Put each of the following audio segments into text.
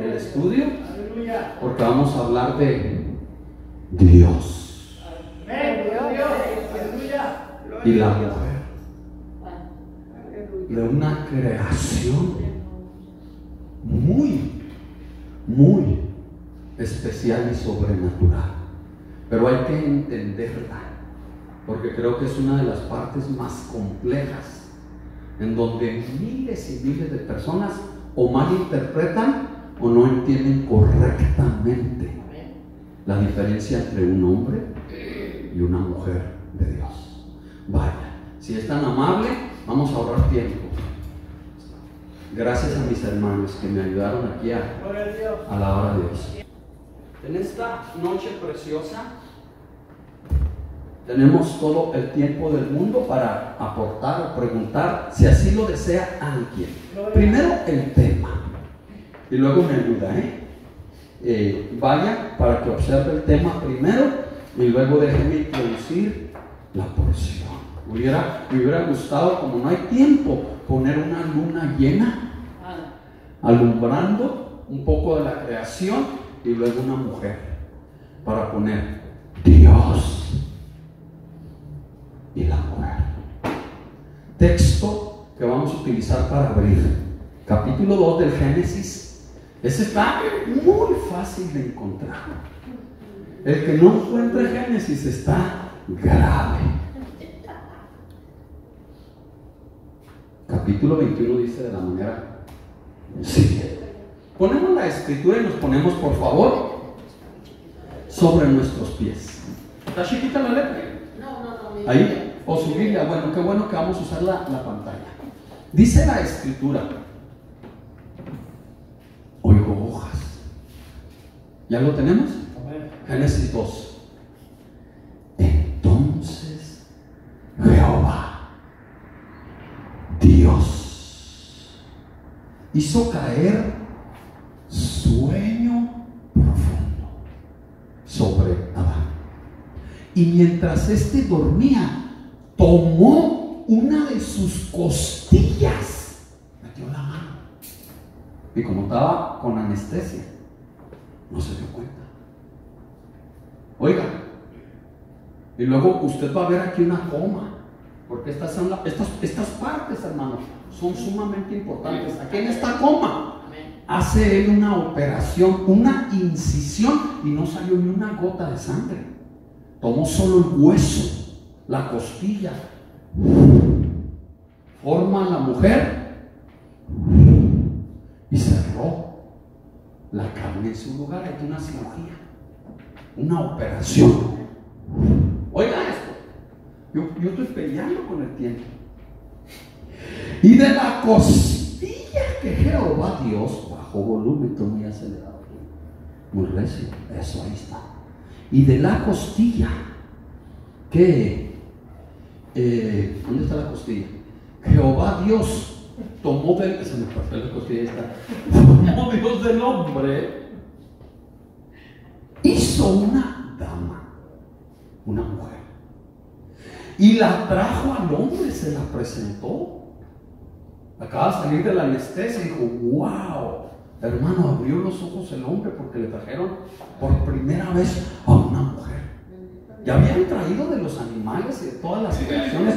el estudio porque vamos a hablar de Dios y la mujer, de una creación muy, muy especial y sobrenatural. Pero hay que entenderla, porque creo que es una de las partes más complejas, en donde miles y miles de personas o malinterpretan o no entienden correctamente la diferencia entre un hombre y una mujer de Dios. Vaya, si es tan amable, vamos a ahorrar tiempo. Gracias a mis hermanos que me ayudaron aquí a, a la hora de Dios. En esta noche preciosa tenemos todo el tiempo del mundo para aportar o preguntar si así lo desea alguien. Primero el tema y luego me ayuda. ¿eh? Eh, vaya para que observe el tema primero y luego déjeme introducir la porción. Me hubiera, me hubiera gustado, como no hay tiempo, poner una luna llena, alumbrando un poco de la creación y luego una mujer para poner Dios y la mujer. Texto que vamos a utilizar para abrir. Capítulo 2 del Génesis ese está muy fácil de encontrar. El que no encuentra Génesis está grave. Capítulo 21 dice de la manera siguiente. Ponemos la escritura y nos ponemos, por favor, sobre nuestros pies. ¿Está chiquita la letra? No, no, no. Ahí, o su Biblia. Bueno, qué bueno que vamos a usar la, la pantalla. Dice la escritura ¿Ya lo tenemos? Génesis 2. Entonces Jehová, Dios, hizo caer sueño profundo sobre Adán. Y mientras éste dormía, tomó una de sus costillas, metió la mano y como estaba con anestesia, no se dio cuenta. Oiga, y luego usted va a ver aquí una coma, porque estas, son estas, estas partes, hermanos, son sumamente importantes. Aquí en esta coma hace él una operación, una incisión y no salió ni una gota de sangre. Tomó solo el hueso, la costilla, forma a la mujer la carne en su lugar. Hay una cirugía, una operación. Oiga esto, yo, yo estoy peleando con el tiempo. Y de la costilla que Jehová Dios, bajo volumen, estoy muy acelerado, muy recio, eso ahí está. Y de la costilla que, eh, ¿dónde está la costilla? Jehová Dios tomó del, se me la costilla tomó Dios del hombre, hizo una dama, una mujer, y la trajo al hombre, se la presentó. Acaba de salir de la anestesia y dijo, wow, hermano, abrió los ojos el hombre porque le trajeron por primera vez a una mujer. Ya habían traído de los animales y de todas las creaciones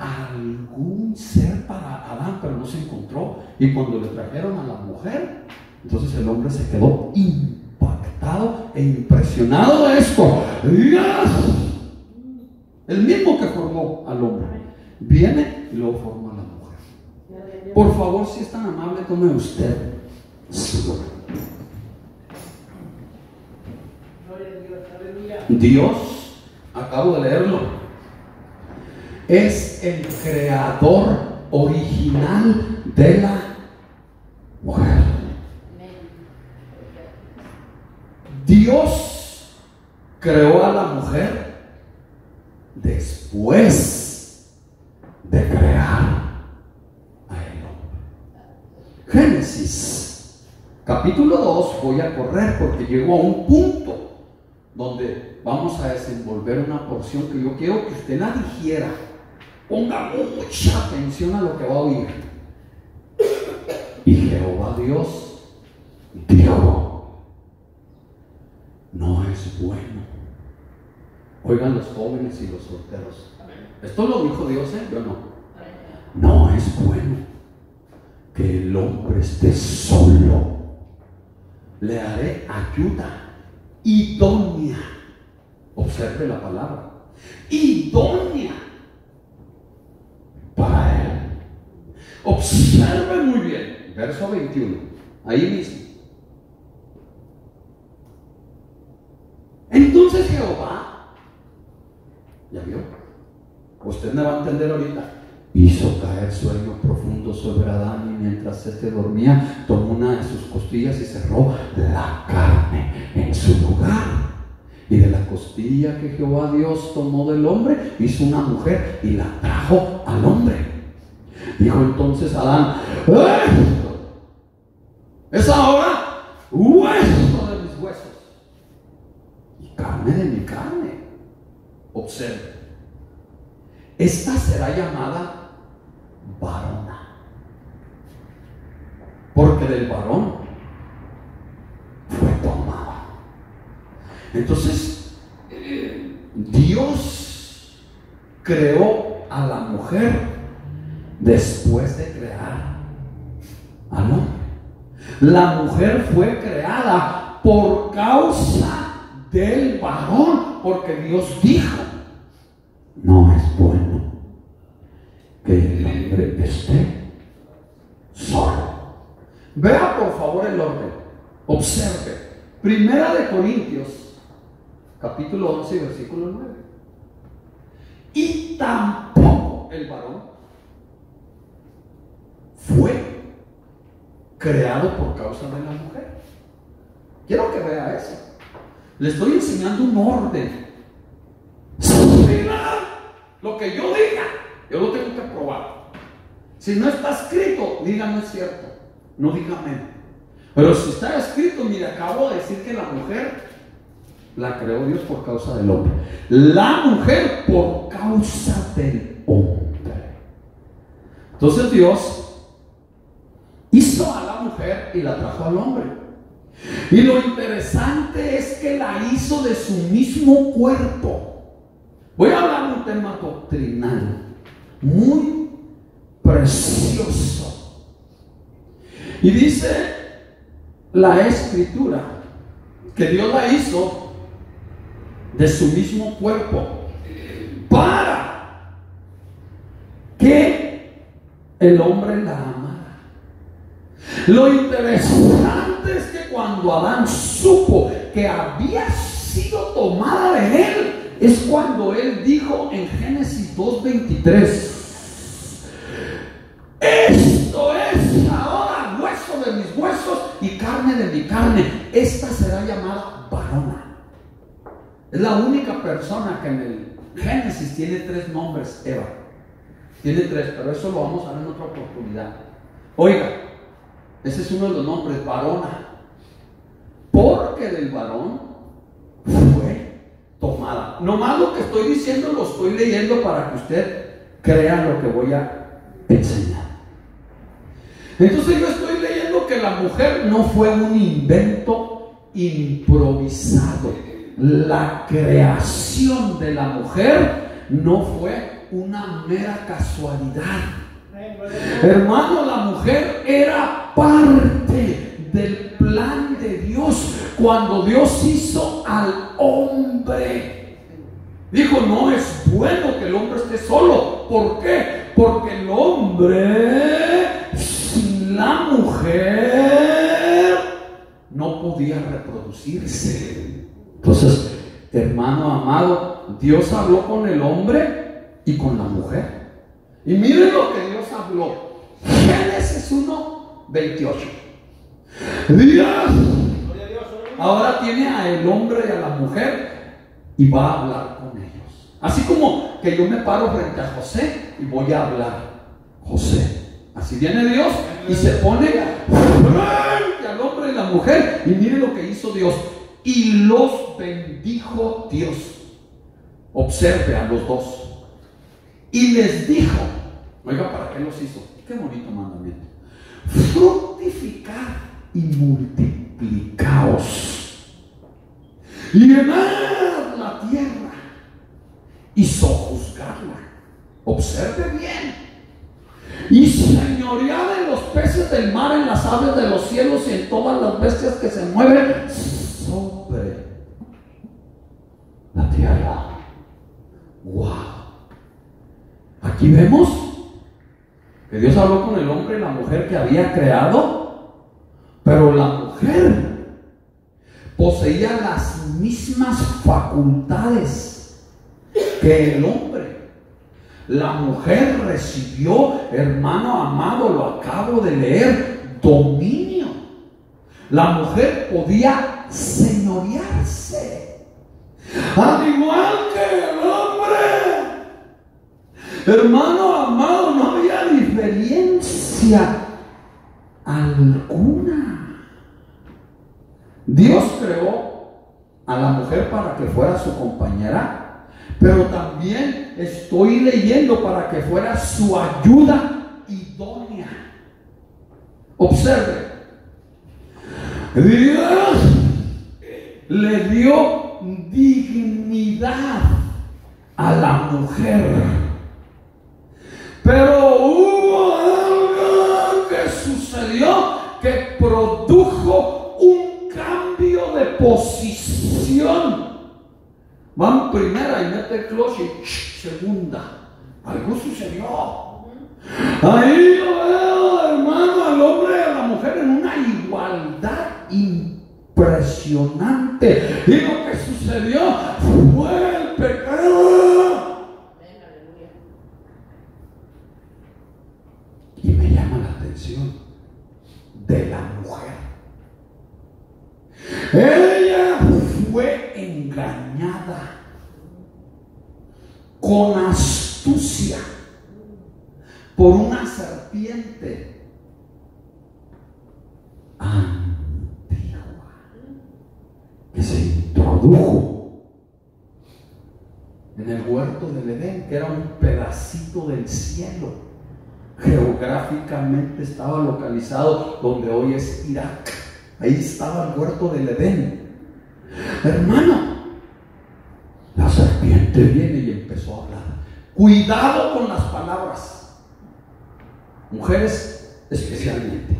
algún ser para Adán, pero no se encontró. Y cuando le trajeron a la mujer, entonces el hombre se quedó impactado e impresionado de esto. El mismo que formó al hombre viene y lo forma a la mujer. Por favor, si es tan amable, tome usted Dios, acabo de leerlo, es el creador original de la mujer. Dios creó a la mujer después de crear a el hombre. Génesis, capítulo 2, voy a correr porque llegó a un punto donde vamos a desenvolver una porción que yo quiero que usted la digiera Ponga mucha atención a lo que va a oír. Y Jehová Dios dijo, no es bueno. Oigan los jóvenes y los solteros. Esto lo dijo Dios, ¿eh? Yo no. No es bueno que el hombre esté solo. Le haré ayuda idónea. Observe la palabra. Idónea para él. Observe muy bien. Verso 21. Ahí mismo. Entonces Jehová, ¿ya vio? Usted me va a entender ahorita. Hizo caer sueño profundo sobre Adán y mientras éste dormía, tomó una de sus costillas y cerró la carne en su lugar. Y de la costilla que Jehová Dios tomó del hombre, hizo una mujer y la trajo al hombre. Dijo entonces Adán, es ahora hueso de mis huesos y carne de mi carne. Observe, esta será llamada varona, porque del varón fue tomada. Entonces, eh, Dios creó a la mujer después de crear al hombre. La mujer fue creada por causa del varón, porque Dios dijo, no es bueno que el hombre esté solo. Vea por favor el orden, observe. Primera de Corintios, capítulo 11, versículo 9. Y tampoco el varón fue creado por causa de la mujer. Quiero que vea eso. Le estoy enseñando un orden. lo que yo diga, yo lo tengo que probar. Si no está escrito, diga no es cierto. No diga Pero si está escrito, mire, acabo de decir que la mujer la creó Dios por causa del hombre. La mujer por causa del hombre. Entonces Dios hizo a la mujer y la trajo al hombre. Y lo interesante es que la hizo de su mismo cuerpo. Voy a hablar de un tema doctrinal muy precioso. Y dice la escritura que Dios la hizo de su mismo cuerpo para que el hombre la. Lo interesante es que cuando Adán supo que había sido tomada de él, es cuando él dijo en Génesis 2.23, esto es ahora hueso de mis huesos y carne de mi carne. Esta será llamada varona. Es la única persona que en el Génesis tiene tres nombres, Eva. Tiene tres, pero eso lo vamos a ver en otra oportunidad. Oiga, ese es uno de los nombres, varona. Porque del varón fue tomada. No más lo que estoy diciendo lo estoy leyendo para que usted crea lo que voy a enseñar. Entonces yo estoy leyendo que la mujer no fue un invento improvisado. La creación de la mujer no fue una mera casualidad. Hermano, la mujer era parte del plan de Dios cuando Dios hizo al hombre. Dijo, no es bueno que el hombre esté solo. ¿Por qué? Porque el hombre sin la mujer no podía reproducirse. Entonces, hermano amado, Dios habló con el hombre y con la mujer. Y miren lo que Dios habló. Génesis 1, 28. Dios ahora tiene a el hombre y a la mujer y va a hablar con ellos. Así como que yo me paro frente a José y voy a hablar. José. Así viene Dios y se pone frente al hombre y la mujer. Y mire lo que hizo Dios. Y los bendijo Dios. Observe a los dos. Y les dijo, oiga, ¿para qué los hizo? Qué bonito mandamiento. Fructificar y multiplicaos. Llenad la tierra y sojuzgarla. Observe bien. Y señoread en los peces del mar, en las aves de los cielos y en todas las bestias que se mueven sobre la tierra. Wow. Aquí vemos que Dios habló con el hombre y la mujer que había creado, pero la mujer poseía las mismas facultades que el hombre. La mujer recibió, hermano amado, lo acabo de leer, dominio. La mujer podía señorearse. Al igual. Hermano amado, no había diferencia alguna. Dios creó a la mujer para que fuera su compañera, pero también estoy leyendo para que fuera su ayuda idónea. Observe, Dios le dio dignidad a la mujer. Pero hubo algo que sucedió que produjo un cambio de posición. Van primera y mete y segunda. Algo sucedió. Ahí lo veo, hermano, al hombre y a la mujer en una igualdad impresionante. Y lo que sucedió fue el pecado. Y me llama la atención de la mujer. Ella fue engañada con astucia por una serpiente antigua que se introdujo en el huerto del Edén, que era un pedacito del cielo geográficamente estaba localizado donde hoy es Irak. Ahí estaba el huerto del Edén. Hermano, la serpiente viene y empezó a hablar. Cuidado con las palabras. Mujeres especialmente.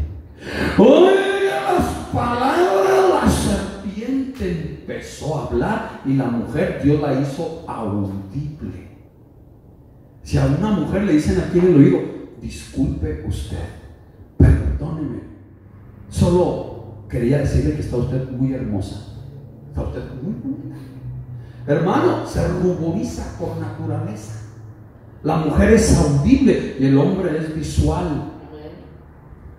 Oiga las palabras, la serpiente empezó a hablar y la mujer Dios la hizo audible. Si a una mujer le dicen aquí en el oído, disculpe usted, perdóneme. Solo quería decirle que está usted muy hermosa. Está usted muy bonita. Hermano, se ruboriza por naturaleza. La mujer es audible y el hombre es visual.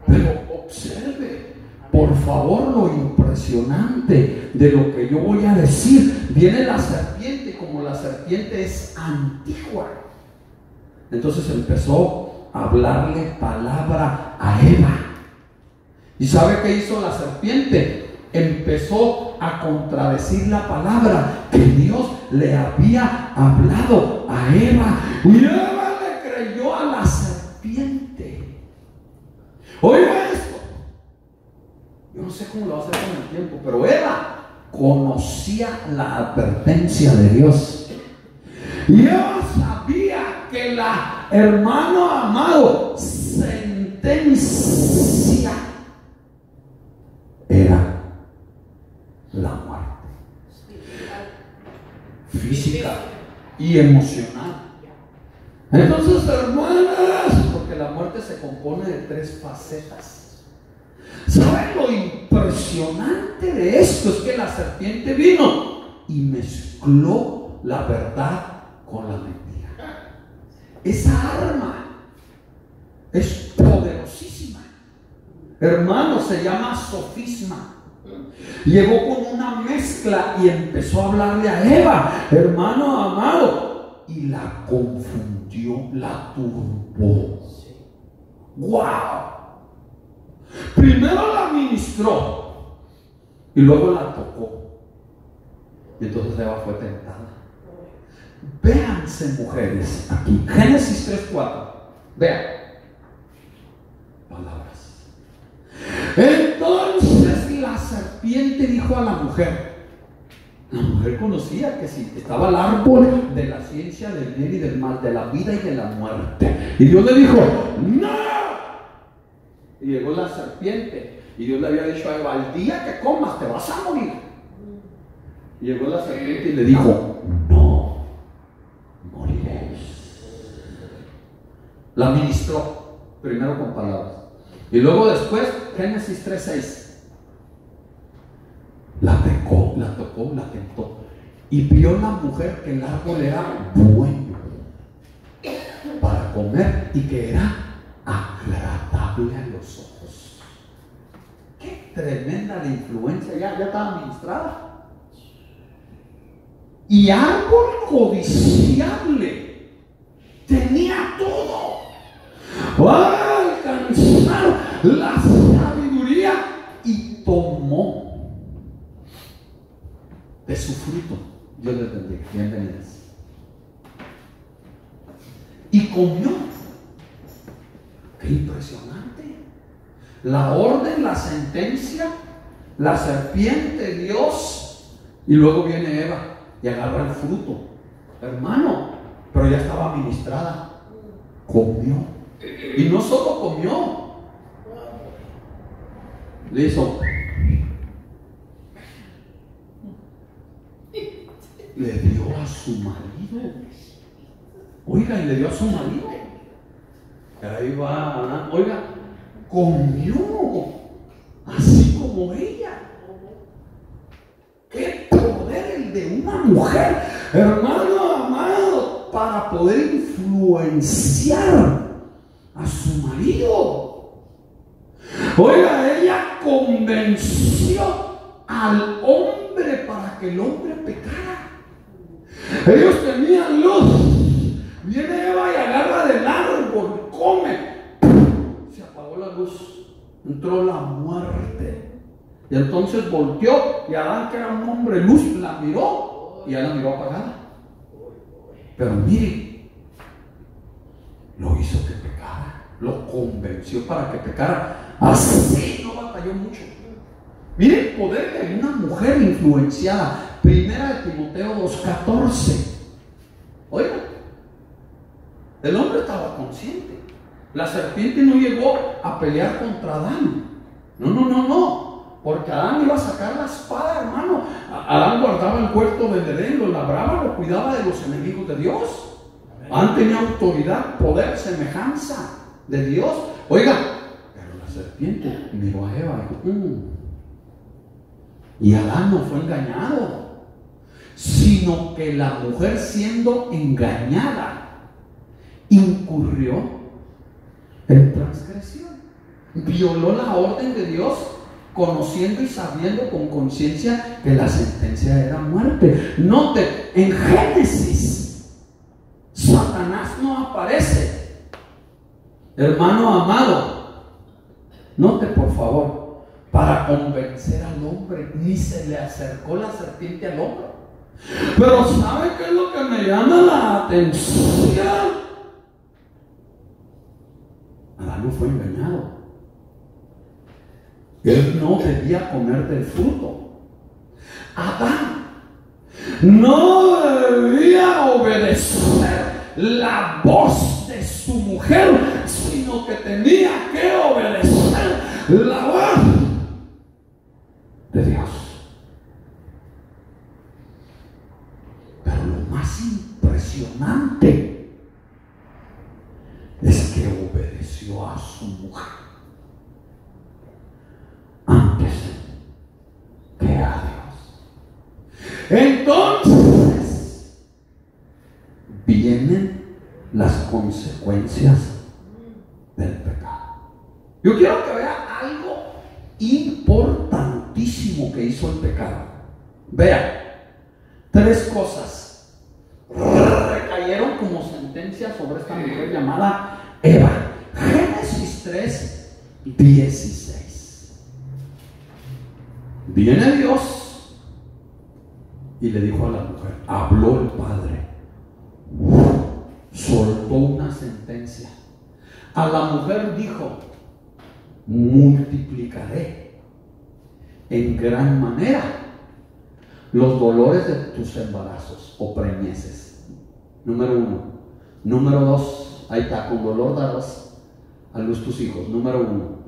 Pero observe, por favor, lo impresionante de lo que yo voy a decir. Viene la serpiente, como la serpiente es antigua. Entonces empezó hablarle palabra a Eva. ¿Y sabe qué hizo la serpiente? Empezó a contradecir la palabra que Dios le había hablado a Eva. Y Eva le creyó a la serpiente. Oiga esto. Yo no sé cómo lo va a hacer con el tiempo, pero Eva conocía la advertencia de Dios. Y Eva sabía que la hermano amado sentencia era la muerte física y emocional. Entonces, hermanas, porque la muerte se compone de tres facetas. ¿Saben lo impresionante de esto? Es que la serpiente vino y mezcló la verdad con la mentira. Esa arma es poderosísima. Hermano, se llama sofisma. Llegó con una mezcla y empezó a hablarle a Eva, hermano amado, y la confundió, la turbó. ¡Wow! Primero la ministró y luego la tocó. Y entonces Eva fue tentada. Véanse mujeres aquí. Génesis 3.4. Vean. Palabras. Entonces la serpiente dijo a la mujer, la mujer conocía que si estaba el árbol de la ciencia del bien y del mal, de la vida y de la muerte. Y Dios le dijo, no. Y llegó la serpiente. Y Dios le había dicho a Eva, el día que comas te vas a morir. Y llegó la serpiente y le dijo, no, La ministró, primero con palabras. Y luego después, Génesis 3.6 la pecó, la tocó, la tentó. Y vio la mujer que el árbol era bueno para comer y que era agradable a los ojos. Qué tremenda la influencia, ya, ya estaba administrada. Y árbol codiciable. Tenía todo. Alcanzar la sabiduría y tomó de su fruto. Dios les bendiga. Bienvenidas. Y comió. Qué impresionante. La orden, la sentencia, la serpiente, Dios. Y luego viene Eva y agarra el fruto. Hermano, pero ya estaba ministrada. Comió. Y no solo comió. Le hizo le dio a su marido. Oiga, y le dio a su marido. Ahí va, oiga, comió así como ella. Qué poder el de una mujer, hermano amado, para poder influenciar a su marido. Oiga, ella convenció al hombre para que el hombre pecara. Ellos tenían luz. Viene Eva y agarra del árbol, come. Se apagó la luz. Entró la muerte. Y entonces volteó y Adán, que era un hombre luz, la miró y ya la miró apagada. Pero mire, lo hizo que lo convenció para que pecara. Así no batalló mucho. Mire el poder de una mujer influenciada Primera de Timoteo 2.14. Oiga, el hombre estaba consciente. La serpiente no llegó a pelear contra Adán. No, no, no, no. Porque Adán iba a sacar la espada, hermano. Adán guardaba el cuerpo del Edén, lo labraba, lo cuidaba de los enemigos de Dios. Adán tenía autoridad, poder, semejanza de Dios. Oiga, pero la serpiente miró a Eva y dijo, mm". y Adán no fue engañado sino que la mujer siendo engañada incurrió en transgresión. Violó la orden de Dios conociendo y sabiendo con conciencia que la sentencia era muerte. Note, en Génesis, Satanás no aparece. Hermano amado, note por favor, para convencer al hombre, ni se le acercó la serpiente al hombre. Pero ¿sabe qué es lo que me llama la atención? Adán no fue engañado. Él no debía comer del fruto. Adán no debía obedecer la voz de su mujer, tenía que obedecer la voz de Dios. impresionante es que obedeció a su mujer antes que a Dios. Entonces vienen las consecuencias del pecado. Yo quiero que vea algo importantísimo que hizo el pecado. Vea, tres cosas recayeron como sentencia sobre esta mujer llamada Eva. Génesis 3, 16. Viene Dios y le dijo a la mujer, habló el Padre, soltó una sentencia. A la mujer dijo, multiplicaré en gran manera los dolores de tus embarazos o preñeces. Número uno. Número dos, ahí está, con dolor darás a luz tus hijos. Número uno.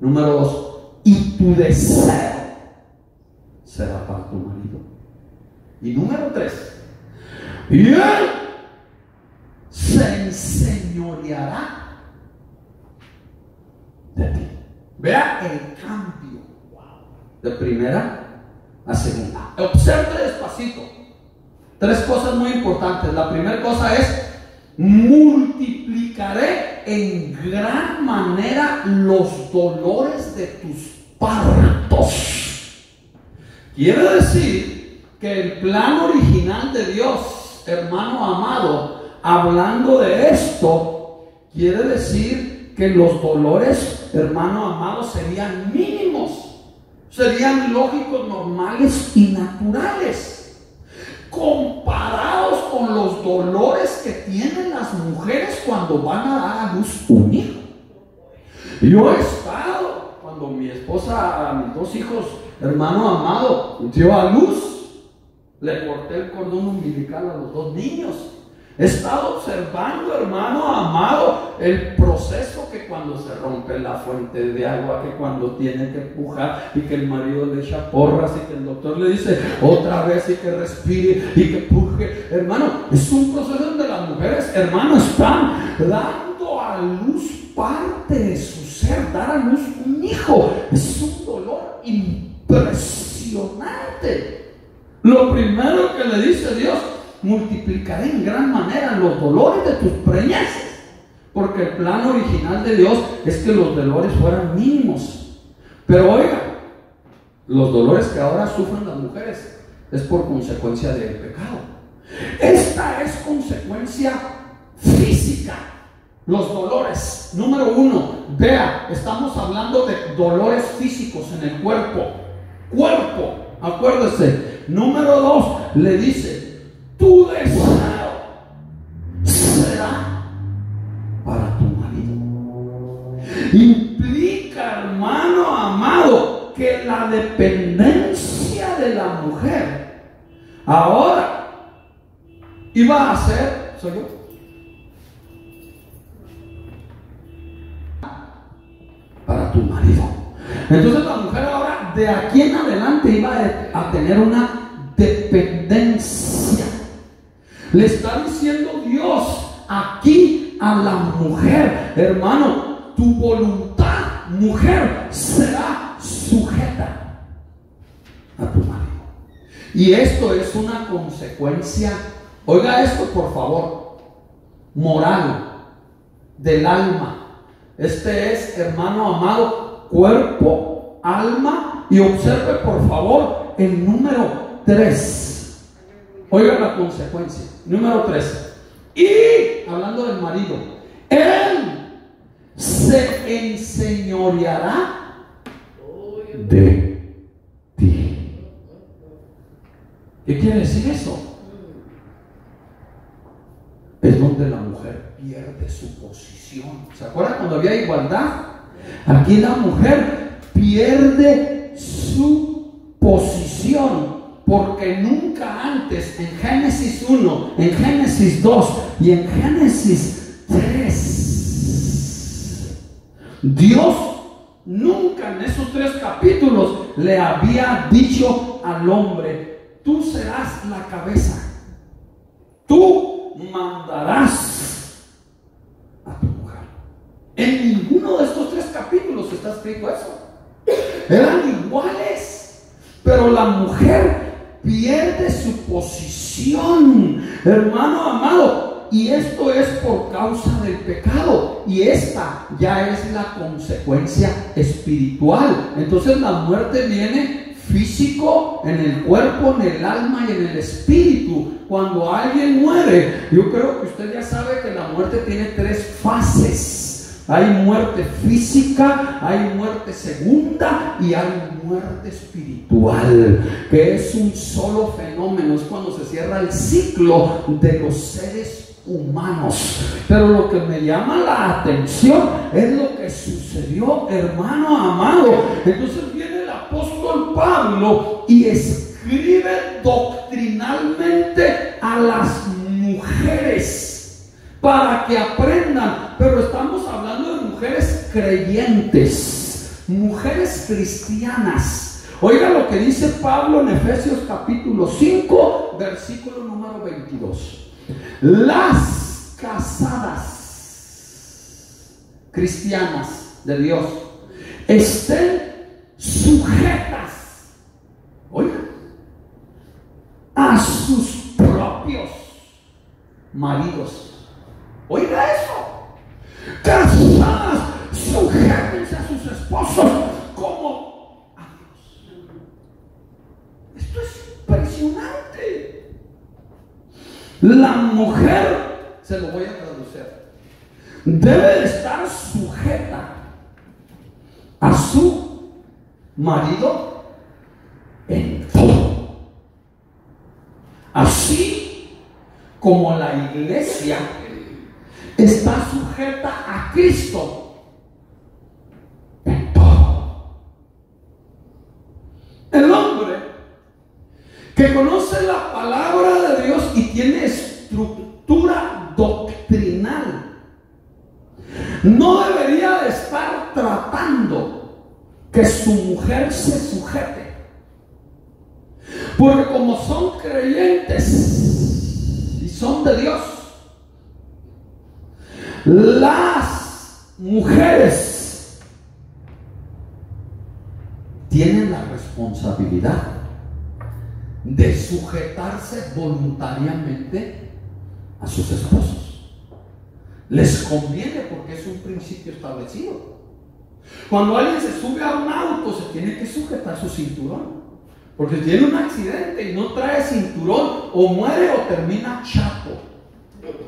Número dos, y tu deseo será para tu marido. Y número tres, y él se enseñoreará de ti. Vea el cambio de primera a segunda. Observe despacito. Tres cosas muy importantes. La primera cosa es, multiplicaré en gran manera los dolores de tus partos. Quiere decir que el plan original de Dios, hermano amado, hablando de esto, quiere decir que los dolores, hermano amado, serían mínimos, serían lógicos, normales y naturales, comparados con los dolores que tienen las mujeres cuando van a dar a luz un hijo. Yo he estado, cuando mi esposa, a mis dos hijos, hermano amado, dio a luz, le corté el cordón umbilical a los dos niños. He estado observando, hermano amado, el proceso que cuando se rompe la fuente de agua, que cuando tiene que empujar y que el marido le echa porras y que el doctor le dice otra vez y que respire y que empuje. Hermano, es un proceso donde las mujeres, hermano, están dando a luz parte de su ser, dar a luz un hijo. Es un dolor impresionante. Lo primero que le dice Dios, multiplicaré en gran manera los dolores de tus preñeces. Porque el plan original de Dios es que los dolores fueran mínimos. Pero oiga, los dolores que ahora sufren las mujeres es por consecuencia del pecado. Esta es consecuencia física. Los dolores, número uno, vea, estamos hablando de dolores físicos en el cuerpo. Cuerpo, acuérdese. Número dos, le dice, tu deseo será para tu marido. Implica, hermano amado, que la dependencia de la mujer ahora iba a ser, soy yo. Para tu marido. Entonces la mujer ahora de aquí en adelante iba a tener una dependencia le está diciendo Dios aquí a la mujer, hermano, tu voluntad, mujer, será sujeta a tu marido. Y esto es una consecuencia, oiga esto por favor, moral del alma. Este es, hermano amado, cuerpo, alma, y observe por favor el número 3. Oiga la consecuencia. Número 3. Y, hablando del marido, él se enseñoreará de ti. ¿Qué quiere decir eso? Es donde la mujer pierde su posición. ¿Se acuerdan cuando había igualdad? Aquí la mujer pierde su posición porque nunca antes en Génesis 1, en Génesis 2 y en Génesis 3, Dios nunca en esos tres capítulos le había dicho al hombre, tú serás la cabeza, tú mandarás a tu mujer. En ninguno de estos tres capítulos está escrito eso. Eran iguales, pero la mujer pierde su posición, hermano amado. Y esto es por causa del pecado. Y esta ya es la consecuencia espiritual. Entonces la muerte viene físico, en el cuerpo, en el alma y en el espíritu. Cuando alguien muere, yo creo que usted ya sabe que la muerte tiene tres fases. Hay muerte física, hay muerte segunda y hay muerte espiritual, que es un solo fenómeno, es cuando se cierra el ciclo de los seres humanos. Pero lo que me llama la atención es lo que sucedió, hermano amado. Entonces viene el apóstol Pablo y escribe doctrinalmente a las mujeres para que aprendan. Pero estamos hablando de mujeres creyentes, mujeres cristianas. Oiga lo que dice Pablo en Efesios capítulo 5, versículo número 22 las casadas cristianas de Dios estén sujetas, oiga, a sus propios maridos. Oiga eso. Casadas, sujétense a sus esposos como a Dios. Esto es impresionante. La mujer, se lo voy a traducir, debe estar sujeta a su marido en todo. Así como la iglesia está sujeta a Cristo todo. El hombre que conoce la palabra de Dios y tiene estructura doctrinal, no debería de estar tratando que su mujer se sujete. Porque como son creyentes y son de Dios, las mujeres tienen la responsabilidad de sujetarse voluntariamente a sus esposos. Les conviene porque es un principio establecido. Cuando alguien se sube a un auto, se tiene que sujetar su cinturón. Porque tiene un accidente y no trae cinturón, o muere o termina chato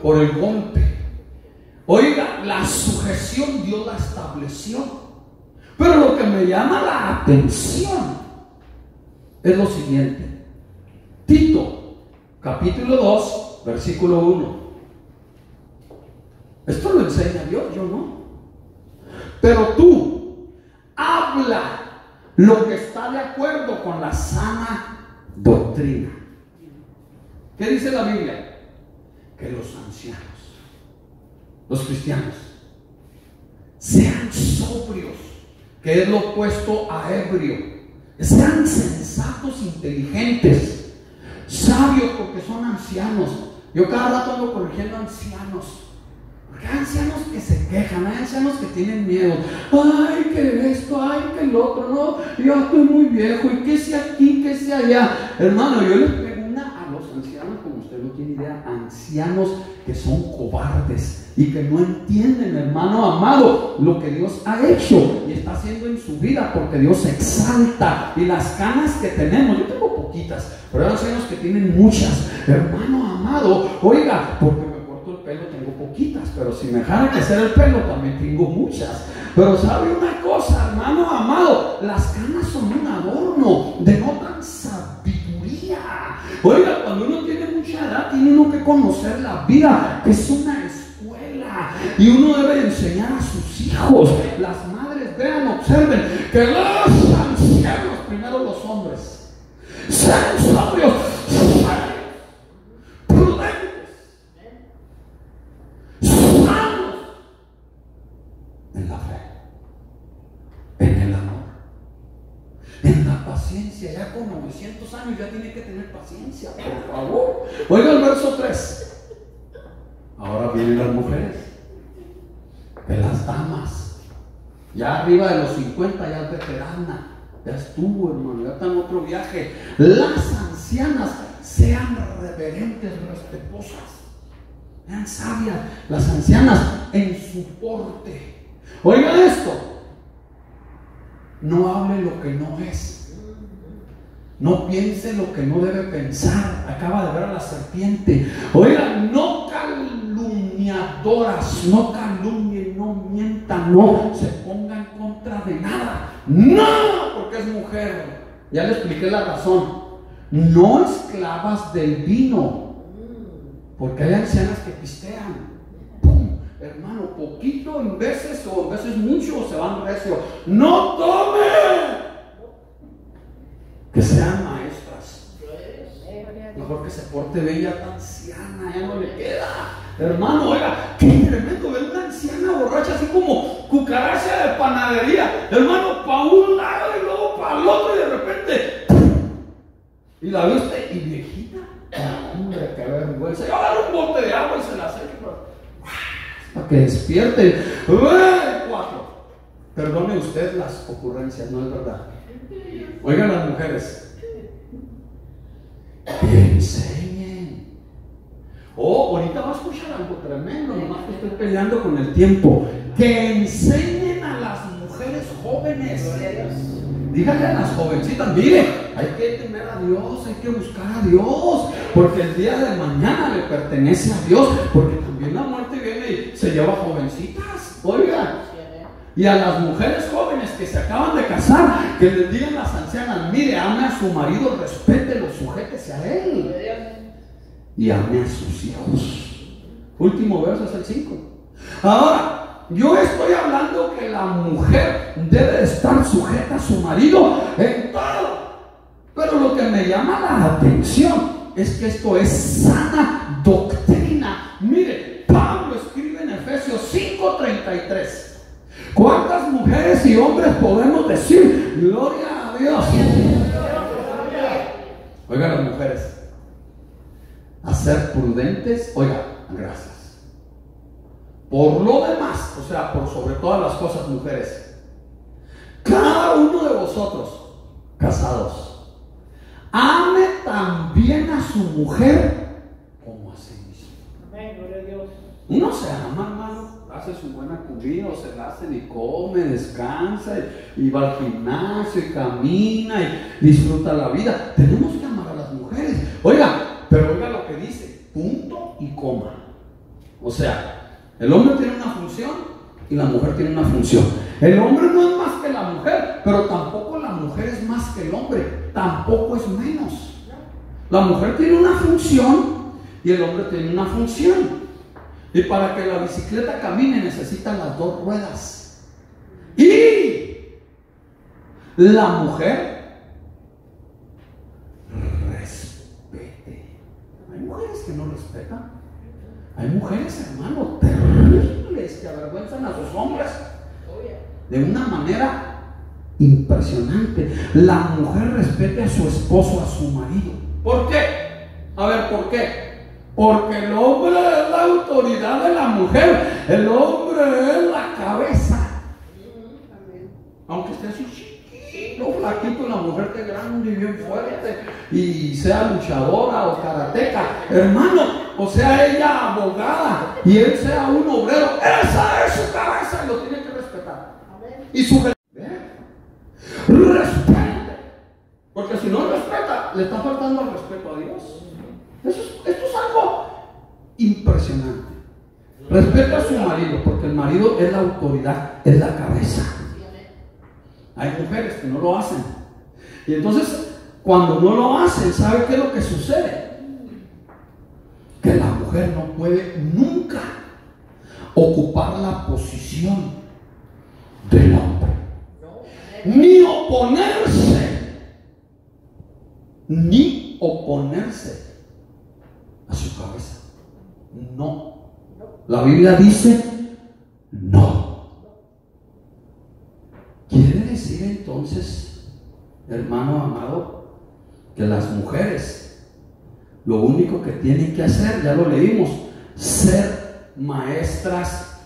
por el golpe. Oiga, la sujeción Dios la estableció. Pero lo que me llama la atención es lo siguiente. Tito, capítulo 2, versículo 1. Esto lo enseña Dios, yo no. Pero tú habla lo que está de acuerdo con la sana doctrina. ¿Qué dice la Biblia? Que los ancianos, los cristianos, sean sobrios, que es lo opuesto a ebrio, sean sensatos, inteligentes sabios porque son ancianos. Yo cada rato ando corrigiendo ancianos. Porque hay ancianos que se quejan, hay ancianos que tienen miedo. Ay, que esto, ay, que el otro, no, yo estoy muy viejo, y que sea aquí, que sea allá. Hermano, yo les pego una a los ancianos, como usted no tiene idea, ancianos que son cobardes y que no entienden, hermano amado, lo que Dios ha hecho y está haciendo en su vida, porque Dios exalta. Y las canas que tenemos, yo tengo poquitas, pero hay ancianos que tienen muchas. Hermano amado, oiga, porque me corto el pelo tengo poquitas, pero si me dejaran crecer el pelo también tengo muchas. Pero sabe una cosa, hermano amado, las canas son un adorno, denotan sabiduría. Oiga, cuando uno tiene mucha edad, tiene uno que conocer la vida, es una. Y uno debe enseñar a sus hijos. Las madres vean, observen que los ancianos, primero los hombres, sean sabios, prudentes, sanos en la fe, en el amor, en la paciencia. Ya con 900 años ya tiene que tener paciencia, por favor. Oiga el verso 3. Ahora vienen las mujeres, damas, ya arriba de los 50 ya es veterana ya estuvo, hermano, ya está en otro viaje. Las ancianas sean reverentes, respetuosas, sean sabias. Las ancianas en su porte. Oiga esto. No hable lo que no es. No piense lo que no debe pensar. Acaba de ver a la serpiente. Oiga, no calumniadoras, no calumnien, no mientan, no se pongan contra de nada. No, porque es mujer. Ya le expliqué la razón. No esclavas del vino. Porque hay ancianas que pistean. ¡Pum! Hermano, poquito en veces o en veces mucho se van recio. ¡No tome! Que sean. Mejor que se porte bella tan anciana, ya no le queda. Hermano, oiga, qué tremendo ver una anciana borracha así como cucaracha de panadería. Hermano, para un lado y luego para el otro y de repente. Y la viste y viejita. Hombre, qué. Yo un bote de agua y se la seque para que despierte. Cuatro. Perdone usted las ocurrencias, no es verdad. Oigan las mujeres. Que enseñen. Oh, ahorita va a escuchar algo tremendo, nomás que estoy peleando con el tiempo. Que enseñen a las mujeres jóvenes. Díganle a las jovencitas, mire, hay que temer a Dios, hay que buscar a Dios, porque el día de mañana le pertenece a Dios, porque también la muerte viene y se lleva jovencitas, oigan. Y a las mujeres jóvenes que se acaban de casar, que les digan las ancianas, mire, ame a su marido, respételo, sujétese a él. Y ame a sus hijos. Último verso es el 5. Ahora, yo estoy hablando que la mujer debe estar sujeta a su marido en todo. Pero lo que me llama la atención es que esto es sana doctrina. Mire, Pablo escribe en Efesios 5:33. ¿Cuántas mujeres y hombres podemos decir gloria a Dios? Oigan las mujeres, a ser prudentes, oiga, gracias. Por lo demás, o sea, por sobre todas las cosas, mujeres, cada uno de vosotros, casados, ame también a su mujer como a sí mismo. Uno se ama, hace su buena comida, o se la hace y come, descansa, y, va al gimnasio, y camina, y disfruta la vida. Tenemos que amar a las mujeres. Oiga, pero oiga lo que dice, punto y coma. O sea, el hombre tiene una función y la mujer tiene una función. El hombre no es más que la mujer, pero tampoco la mujer es más que el hombre, tampoco es menos. La mujer tiene una función y el hombre tiene una función. Y para que la bicicleta camine necesitan las dos ruedas. Y la mujer respete. Hay mujeres que no respetan. Hay mujeres, hermano, terribles que avergüenzan a sus hombres de una manera impresionante. La mujer respete a su esposo, a su marido. ¿Por qué? A ver, ¿por qué? Porque el hombre es la autoridad de la mujer. El hombre es la cabeza. Aunque esté así chiquito, flaquito, la mujer esté grande y bien fuerte y sea luchadora o karateca. Hermano, o sea ella abogada y él sea un obrero, esa es su cabeza y lo tiene que respetar. Y su respete, porque si no respeta, le está faltando el respeto a Dios. Respeta a su marido, porque el marido es la autoridad, es la cabeza. Hay mujeres que no lo hacen. Y entonces, cuando no lo hacen, ¿sabe qué es lo que sucede? que la mujer no puede nunca ocupar la posición del hombre. Ni oponerse, ni oponerse a su cabeza. No. La Biblia dice no. Quiere decir entonces, hermano amado, que las mujeres lo único que tienen que hacer, ya lo leímos, ser maestras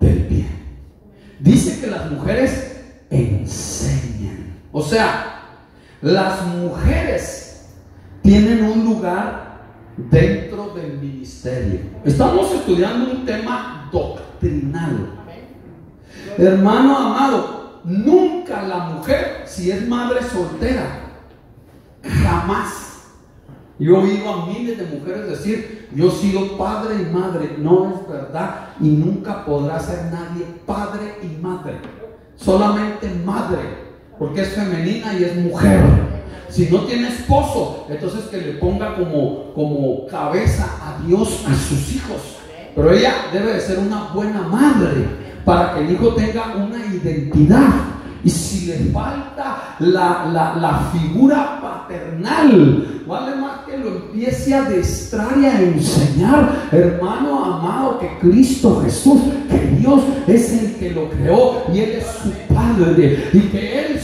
del bien. Dice que las mujeres enseñan. O sea, las mujeres tienen un lugar dentro del ministerio. Estamos estudiando un tema doctrinal. Hermano amado, nunca la mujer, si es madre soltera, jamás yo he oído a miles de mujeres decir, yo he sido padre y madre. No es verdad y nunca podrá ser nadie padre y madre. Solamente madre, porque es femenina y es mujer. Si no tiene esposo, entonces que le ponga como, como cabeza a Dios a sus hijos. Pero ella debe de ser una buena madre para que el hijo tenga una identidad. Y si le falta la, la, figura paternal, vale más que lo empiece a destrar y a enseñar, hermano amado, que Cristo Jesús, que Dios es el que lo creó y Él es su Padre. Y que Él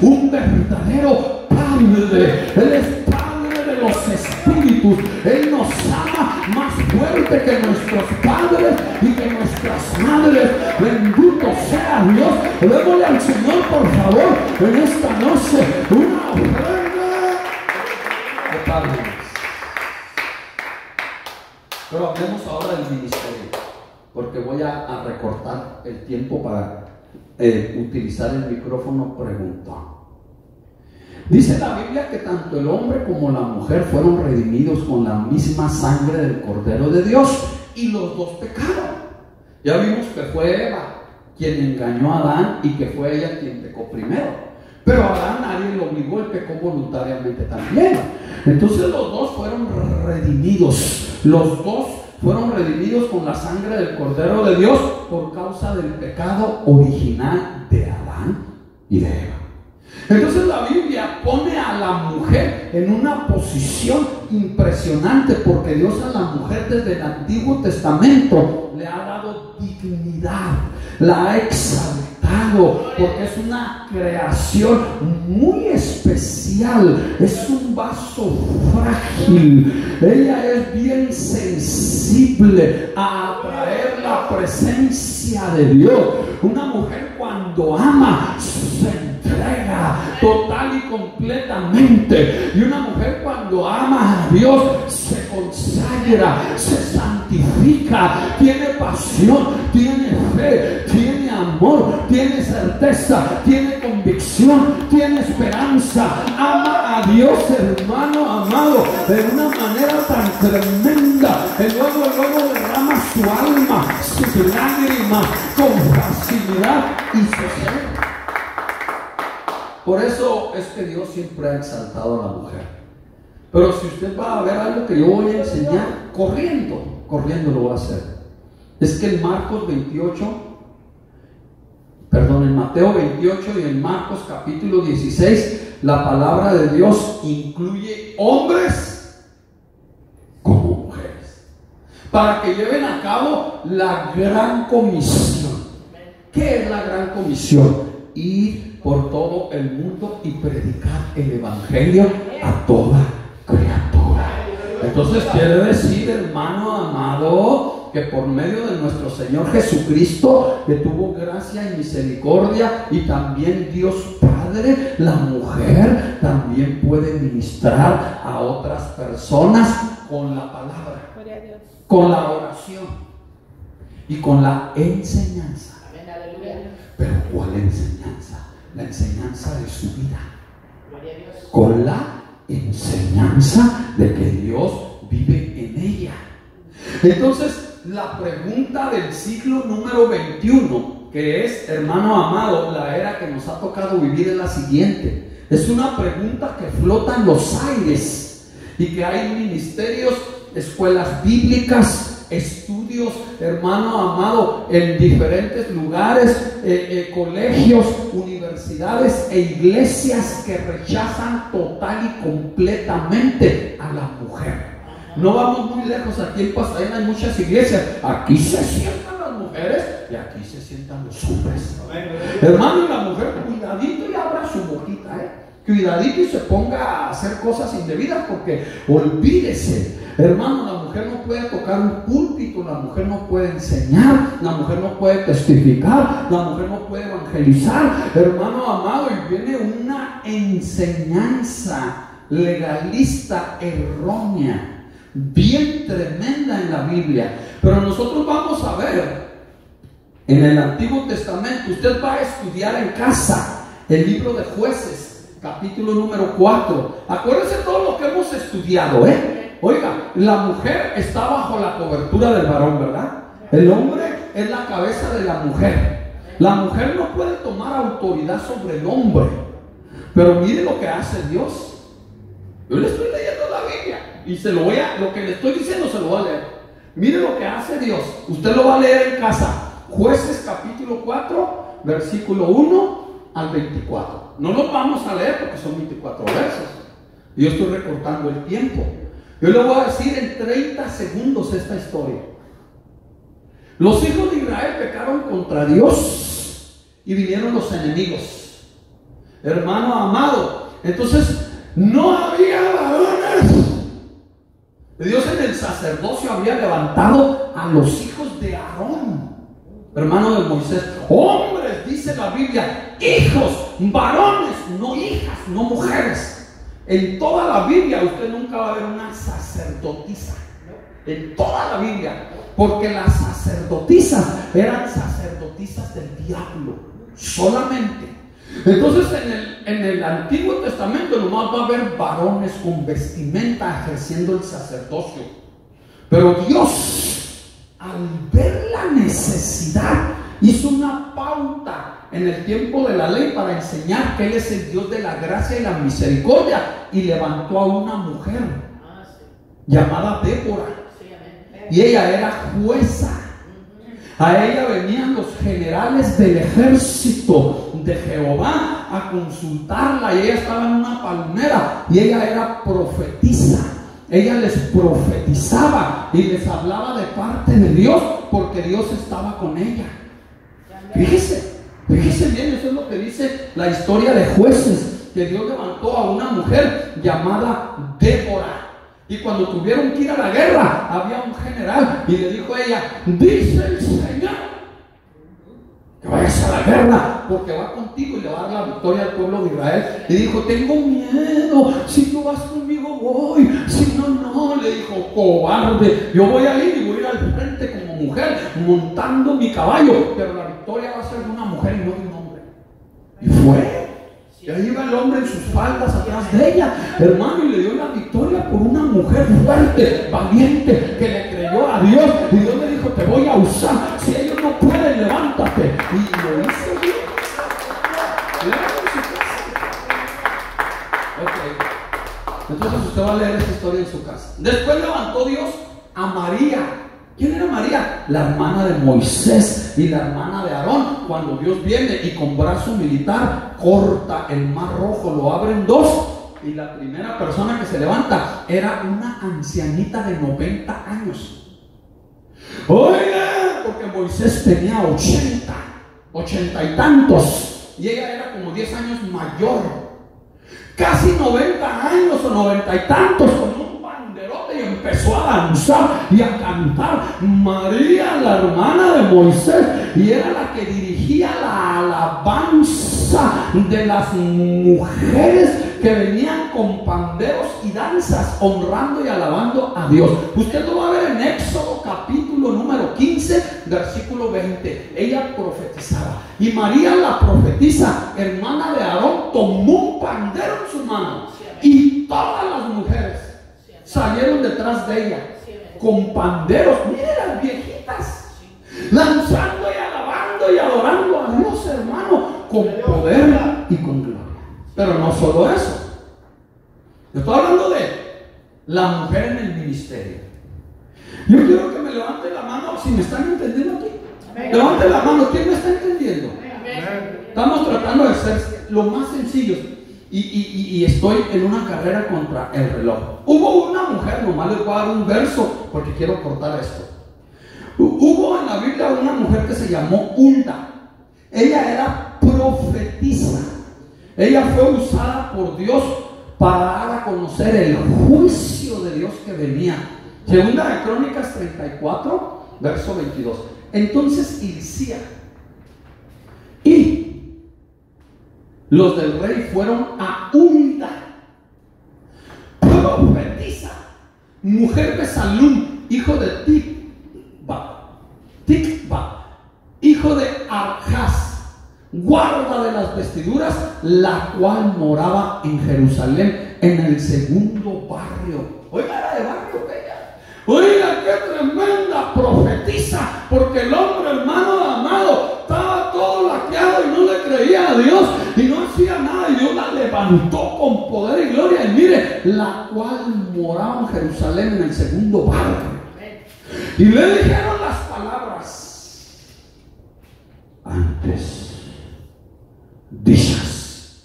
un verdadero Padre. Él es Padre de los espíritus. Él nos ama más fuerte que nuestros padres y que nuestras madres. Bendito sea Dios. Démosle al Señor, por favor, en esta noche una ofrenda de padres. Pero hablemos ahora del ministerio, porque voy a, recortar el tiempo para eh, utilizar el micrófono pregunta. Dice la Biblia que tanto el hombre como la mujer fueron redimidos con la misma sangre del Cordero de Dios y los dos pecaron. Ya vimos que fue Eva quien engañó a Adán y que fue ella quien pecó primero. Pero a Adán nadie lo obligó, él pecó voluntariamente también. Entonces los dos fueron redimidos. Los dos fueron redimidos con la sangre del Cordero de Dios por causa del pecado original de Adán y de Eva. Entonces la Biblia pone a la mujer en una posición impresionante porque Dios a la mujer desde el Antiguo Testamento le ha dado dignidad, la ha exaltado porque es una creación muy especial, es un vaso frágil, ella es bien sensible a atraer la presencia de Dios. Una mujer cuando ama se total y completamente. Y una mujer cuando ama a Dios se consagra, se santifica, tiene pasión, tiene fe, tiene amor, tiene certeza, tiene convicción, tiene esperanza. Ama a Dios, hermano amado, de una manera tan tremenda. El luego, luego derrama su alma, sus lágrimas con facilidad y se por eso es que Dios siempre ha exaltado a la mujer. Pero si usted va a ver algo que yo voy a enseñar, corriendo, corriendo lo va a hacer. Es que en Marcos 28, perdón, en Mateo 28 y en Marcos capítulo 16, la palabra de Dios incluye hombres como mujeres. Para que lleven a cabo la gran comisión. ¿Qué es la gran comisión? Ir por todo el mundo y predicar el Evangelio a toda. Entonces quiere decir, hermano amado, que por medio de nuestro Señor Jesucristo, que tuvo gracia y misericordia, y también Dios Padre, la mujer también puede ministrar a otras personas con la palabra, con la oración y con la enseñanza. Pero ¿cuál enseñanza? la enseñanza de su vida. Con la enseñanza de que Dios vive en ella. Entonces, la pregunta del siglo número 21, que es, hermano amado, la era que nos ha tocado vivir es la siguiente. Es una pregunta que flota en los aires y que hay ministerios, escuelas bíblicas, estudios, hermano amado, en diferentes lugares, eh, eh, colegios, universidades e iglesias que rechazan total y completamente a la mujer. No vamos muy lejos, aquí en Pasadena hay muchas iglesias. Aquí se sientan las mujeres y aquí se sientan los hombres. Hermano, y la mujer, cuidadito y abra su boquita, ¿eh? Cuidadito y se ponga a hacer cosas indebidas porque olvídese Hermano, la mujer no puede tocar un púlpito, la mujer no puede enseñar, la mujer no puede testificar, la mujer no puede evangelizar. Hermano amado, y viene una enseñanza legalista errónea, bien tremenda en la Biblia. Pero nosotros vamos a ver en el Antiguo Testamento, usted va a estudiar en casa el libro de jueces, capítulo número 4. Acuérdense todo lo que hemos estudiado, ¿eh? Oiga, la mujer está bajo la cobertura del varón, ¿verdad? El hombre es la cabeza de la mujer. La mujer no puede tomar autoridad sobre el hombre. Pero mire lo que hace Dios. Yo le estoy leyendo la Biblia y se lo voy a, lo que le estoy diciendo se lo voy a leer. Mire lo que hace Dios. Usted lo va a leer en casa. Jueces capítulo 4, versículo 1 al 24. No lo vamos a leer porque son 24 versos. Yo estoy recortando el tiempo. Yo le voy a decir en 30 segundos esta historia. Los hijos de Israel pecaron contra Dios y vinieron los enemigos. Hermano amado, entonces no había varones. Dios en el sacerdocio había levantado a los hijos de Aarón, hermano de Moisés. Hombres, dice la Biblia, hijos, varones, no hijas, no mujeres. En toda la Biblia usted nunca va a ver una sacerdotisa. En toda la Biblia. Porque las sacerdotisas eran sacerdotisas del diablo. Solamente. Entonces en el, en el Antiguo Testamento nomás va a haber varones con vestimenta ejerciendo el sacerdocio. Pero Dios, al ver la necesidad, hizo una pauta en el tiempo de la ley para enseñar que Él es el Dios de la gracia y la misericordia y levantó a una mujer llamada Débora. Y ella era jueza. A ella venían los generales del ejército de Jehová a consultarla y ella estaba en una palmera y ella era profetisa. Ella les profetizaba y les hablaba de parte de Dios porque Dios estaba con ella. Fíjese, Fíjese bien, eso es lo que dice la historia de jueces, que Dios levantó a una mujer llamada Débora. Y cuando tuvieron que ir a la guerra, había un general y le dijo a ella, dice el Señor, que vayas a la guerra, porque va contigo y le va a dar la victoria al pueblo de Israel. Y dijo, tengo miedo, si tú vas conmigo voy, si no, no, le dijo, cobarde, yo voy a ir y voy a ir al frente como mujer, montando mi caballo, pero la victoria va a ser de una mujer y no de un hombre. Y fue. Y ahí iba el hombre en sus faldas atrás de ella, hermano, y le dio la victoria por una mujer fuerte, valiente, que le creyó a Dios. Y Dios le dijo, te voy a usar. Si ellos no pueden, levántate. Y lo hizo Dios. Ok. Entonces usted va a leer esta historia en su casa. Después levantó Dios a María ¿Quién era María? La hermana de Moisés y la hermana de Aarón. Cuando Dios viene y con brazo militar corta el mar rojo, lo abre en dos. Y la primera persona que se levanta era una ancianita de 90 años. Oiga, porque Moisés tenía 80, 80 y tantos. Y ella era como 10 años mayor. Casi 90 años o 90 y tantos y empezó a danzar y a cantar. María, la hermana de Moisés, y era la que dirigía la alabanza de las mujeres que venían con panderos y danzas, honrando y alabando a Dios. Usted lo va a ver en Éxodo capítulo número 15, versículo 20. Ella profetizaba. Y María la profetiza, hermana de Aarón, tomó un pandero en su mano. Y todas las mujeres salieron detrás de ella con panderos. Miren las viejitas lanzando y alabando y adorando a Dios, hermano, con poder y con gloria. Pero no solo eso. Estoy hablando de la mujer en el ministerio. Yo quiero que levante la mano si me están entendiendo aquí. Levante la mano, ¿quién me está entendiendo? Estamos tratando de ser lo más sencillos. Y, estoy en una carrera contra el reloj. Hubo una mujer, nomás les voy a dar un verso porque quiero cortar esto. Hubo en la Biblia una mujer que se llamó Hulda. Ella era profetisa. Ella fue usada por Dios para dar a conocer el juicio de Dios que venía. Segunda de Crónicas 34, verso 22. Entonces Ilicía y los del rey fueron a Hulda, profetiza, mujer de Salum, hijo de Tikba, Tikba, hijo de Arjas, guarda de las vestiduras, la cual moraba en Jerusalén, en el segundo barrio. Oiga, era de barrio. Oiga, qué tremenda profetiza, porque el hombre hermano amado estaba todo laqueado y no le creía a Dios y no hacía nada y Dios la levantó con poder y gloria. Y mire, la cual moraba en Jerusalén en el segundo barrio. Y le dijeron las palabras antes dichas.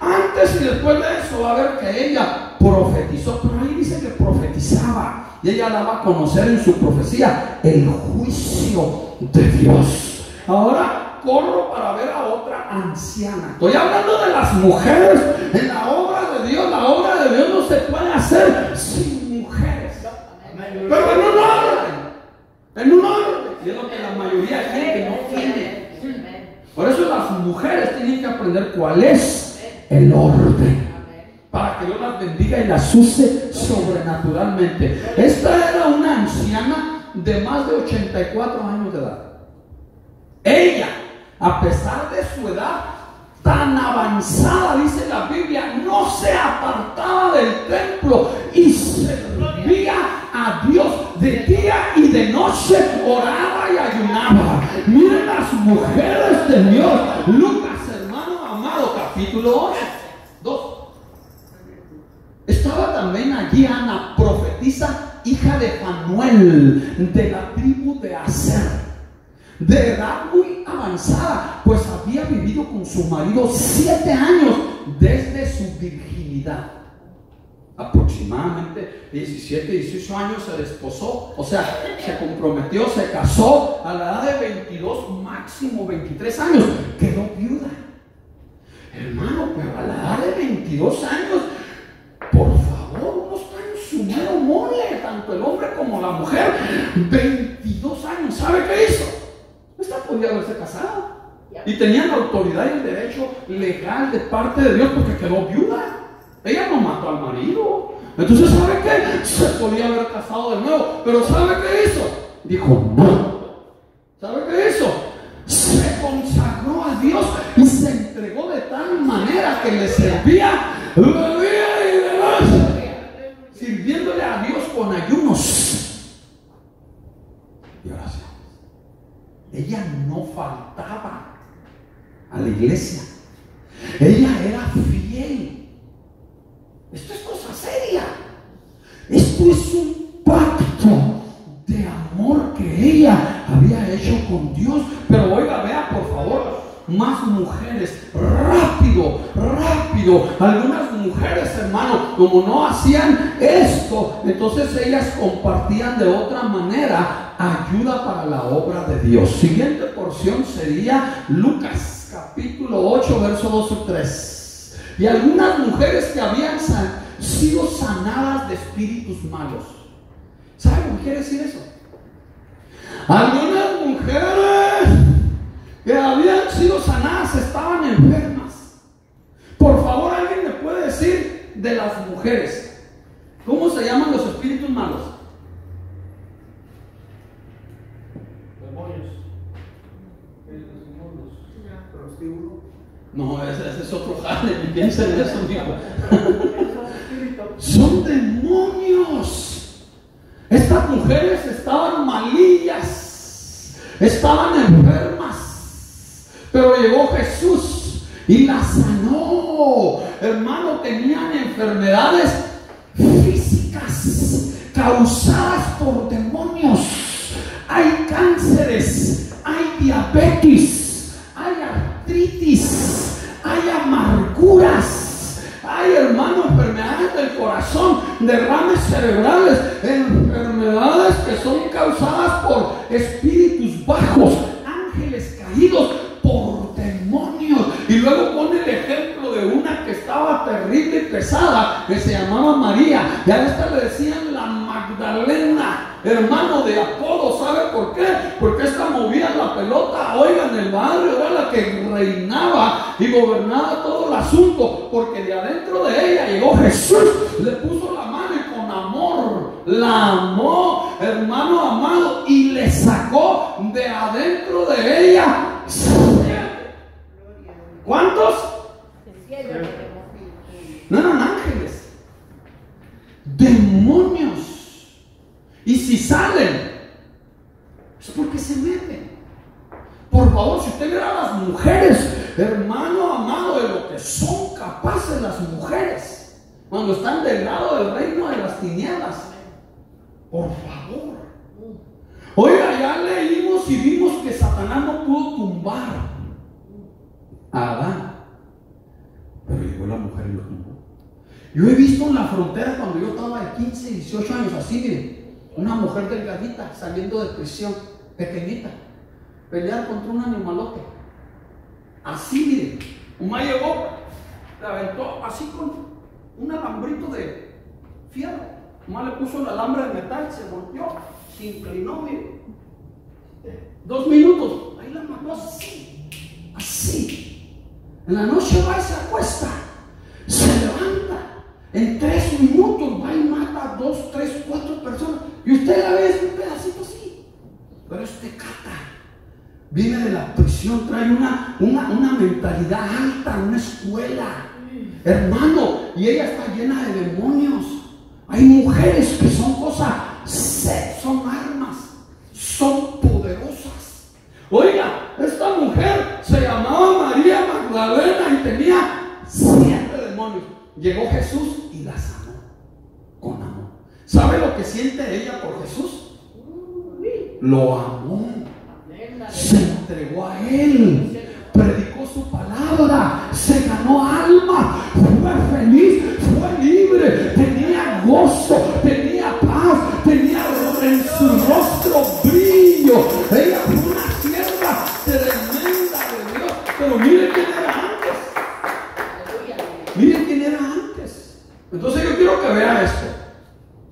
Antes y después de eso va a ver que ella profetizó, pero profetizaba y ella daba a conocer en su profecía el juicio de Dios. Ahora corro para ver a otra anciana. Estoy hablando de las mujeres en la obra de Dios. La obra de Dios no se puede hacer sin mujeres. Pero en un orden. En un orden. Y es lo que la mayoría de gente no tiene. Por eso las mujeres tienen que aprender cuál es el orden. Para que Dios las bendiga y las use sobrenaturalmente. Esta era una anciana de más de 84 años de edad. Ella, a pesar de su edad tan avanzada, dice la Biblia, no se apartaba del templo y servía a Dios de día y de noche, oraba y ayunaba. Miren las mujeres de Dios. Lucas, hermano amado, capítulo 2. Estaba también allí Ana, profetisa, hija de Manuel, de la tribu de Aser de edad muy avanzada, pues había vivido con su marido siete años desde su virginidad. Aproximadamente 17, 18 años se desposó, o sea, se comprometió, se casó a la edad de 22, máximo 23 años, quedó viuda. Hermano, pero a la edad de 22 años, por favor, mero mole, tanto el hombre como la mujer, 22 años, ¿sabe qué hizo? Esta podía haberse casado. Y tenía la autoridad y el derecho legal de parte de Dios porque quedó viuda. Ella no mató al marido. Entonces, ¿sabe qué? Se podía haber casado de nuevo. Pero ¿sabe qué hizo? Dijo, no. ¿Sabe qué hizo? Se consagró a Dios y se entregó de tal manera que le servía. Sirviéndole a Dios con ayunos y oración. Ella no faltaba a la iglesia. Ella era fiel. Esto es cosa seria. Esto es un pacto de amor que ella había hecho con Dios. Pero oiga, vea por favor, más mujeres, rápido, rápido. Algunas mujeres, hermano, como no hacían esto, entonces ellas compartían de otra manera ayuda para la obra de Dios. Siguiente porción sería Lucas capítulo 8, verso 2 o 3. Y algunas mujeres que habían sido sanadas de espíritus malos. ¿Saben lo que quiere decir eso? Algunas mujeres que habían sido sanadas estaban enfermas. Por favor, alguien me puede decir de las mujeres, ¿cómo se llaman los espíritus malos? Demonios. No, ese, es otro jale, piensa en eso, Son demonios. Estas mujeres estaban malillas, estaban enfermas. Pero llegó Jesús y la sanó. Hermano, tenían enfermedades físicas causadas por demonios. Hay cánceres, hay diabetes, hay artritis, hay amarguras. Hay, hermano, enfermedades del corazón, derrames cerebrales, enfermedades que son causadas por espíritus bajos, ángeles caídos, por luego pone el ejemplo de una que estaba terrible y pesada, que se llamaba María. Y a esta le decían la Magdalena, hermano de Apolo. ¿Sabe por qué? Porque esta movía la pelota, oigan, el barrio era la que reinaba y gobernaba todo el asunto. Porque de adentro de ella llegó Jesús, le puso la mano y con amor la amó, hermano amado, y le sacó de adentro de ella ¿Cuántos? No eran ángeles. Demonios. Y si salen, es porque se meten. Por favor, si usted ve a las mujeres, hermano amado, de lo que son capaces cuando están del lado del reino de las tinieblas. Por favor. Oiga, ya leímos y vimos que Satanás no pudo tumbar a Adán. Pero llegó la mujer y lo tumbó. Yo he visto en la frontera cuando yo estaba de 15, 18 años, así, mire, una mujer delgadita saliendo de prisión, pequeñita, pelear contra un animalote. Así, mire, Uma llegó, la aventó así con un alambrito de fierro. Uma le puso el alambre de metal, se volteó, se inclinó, mire. Dos minutos, ahí la mató así, así. En la noche va y se acuesta, se levanta. En tres minutos va y mata a dos, tres, cuatro personas. Y usted la ve, un pedacito así. Pero este cata viene de la prisión, trae una, una, una mentalidad alta, una escuela. Hermano, y ella está llena de demonios. Hay mujeres que son cosas, son armas, son poderosas. Oiga, esta mujer se llamaba María Magdalena y tenía siete demonios. Llegó Jesús y la sanó con amor. ¿Sabe lo que siente ella por Jesús? Lo amó. Se entregó a él. Predicó su palabra. Se ganó alma. Fue feliz. Fue libre. Tenía gozo. Tenía paz. Tenía en su rostro brillo. Ella fue una tremenda de Dios. Pero mire quién era antes. Mire quién era antes. Entonces yo quiero que vea esto.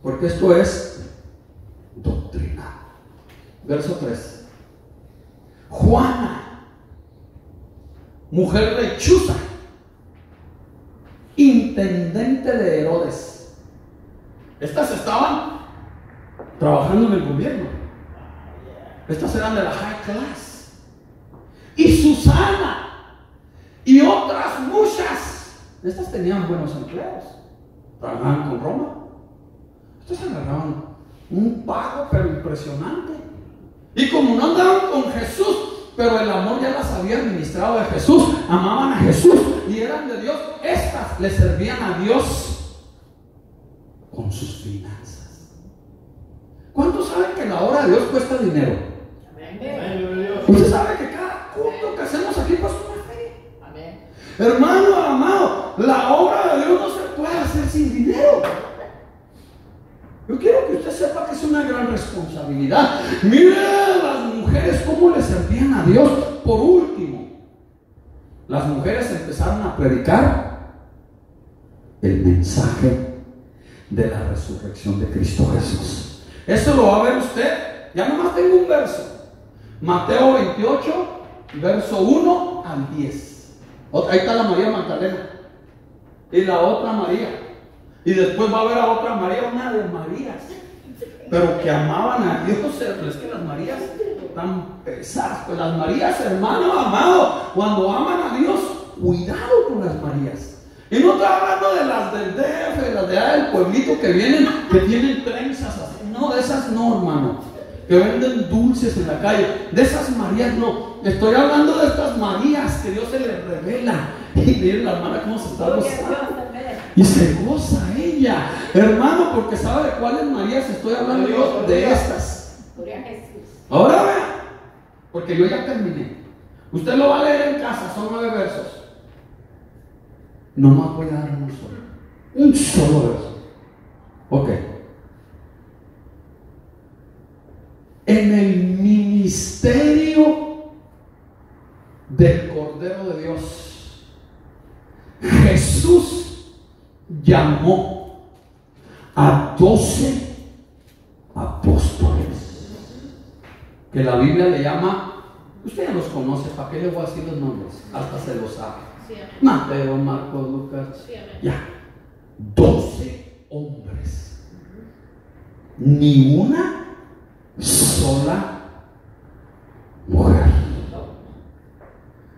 Porque esto es doctrina. Verso 3. Juana, mujer de Chuza, intendente de Herodes. Estas estaban trabajando en el gobierno. Estas eran de la high class. Y Susana y otras muchas. Estas tenían buenos empleos. Trabajaban con Roma. Estas agarraban un pago, pero impresionante. Y como no andaban con Jesús, pero el amor ya las había administrado de Jesús, amaban a Jesús y eran de Dios, estas le servían a Dios con sus finanzas. ¿Cuántos saben que la obra de Dios cuesta dinero? Usted sabe que fe. Hermano amado, la obra de Dios no se puede hacer sin dinero. Yo quiero que usted sepa que es una gran responsabilidad. Mire las mujeres cómo le servían a Dios. Por último, las mujeres empezaron a predicar el mensaje de la resurrección de Cristo Jesús. Esto lo va a ver usted. Ya nomás tengo un verso. Mateo 28, verso 1 al 10. Ahí está la María Magdalena. Y la otra María. Y después va a haber a otra María, una de Marías, pero que amaban a Dios. Pero es que las Marías están pesadas. Pues las Marías, hermano amado, cuando aman a Dios, cuidado con las Marías. Y no estoy hablando de las del DF, las de allá del pueblito que vienen, que tienen trenzas así. No, esas no, hermano. Que venden dulces en la calle. De esas Marías no. Estoy hablando de estas Marías que Dios se les revela. Y miren la hermana cómo se está gozando. Y se goza ella, hermano, porque sabe de cuáles Marías estoy hablando yo, de estas. Ahora vea, porque yo ya terminé. Usted lo va a leer en casa, son nueve versos. No más voy a dar un solo. Un solo verso. Ok. En el ministerio del Cordero de Dios, Jesús llamó a doce apóstoles, que la Biblia le llama, usted ya los conoce, ¿para qué le voy a decir los nombres? Hasta se los sabe. Mateo, Marcos, Lucas, ya, doce hombres, ni una sola mujer.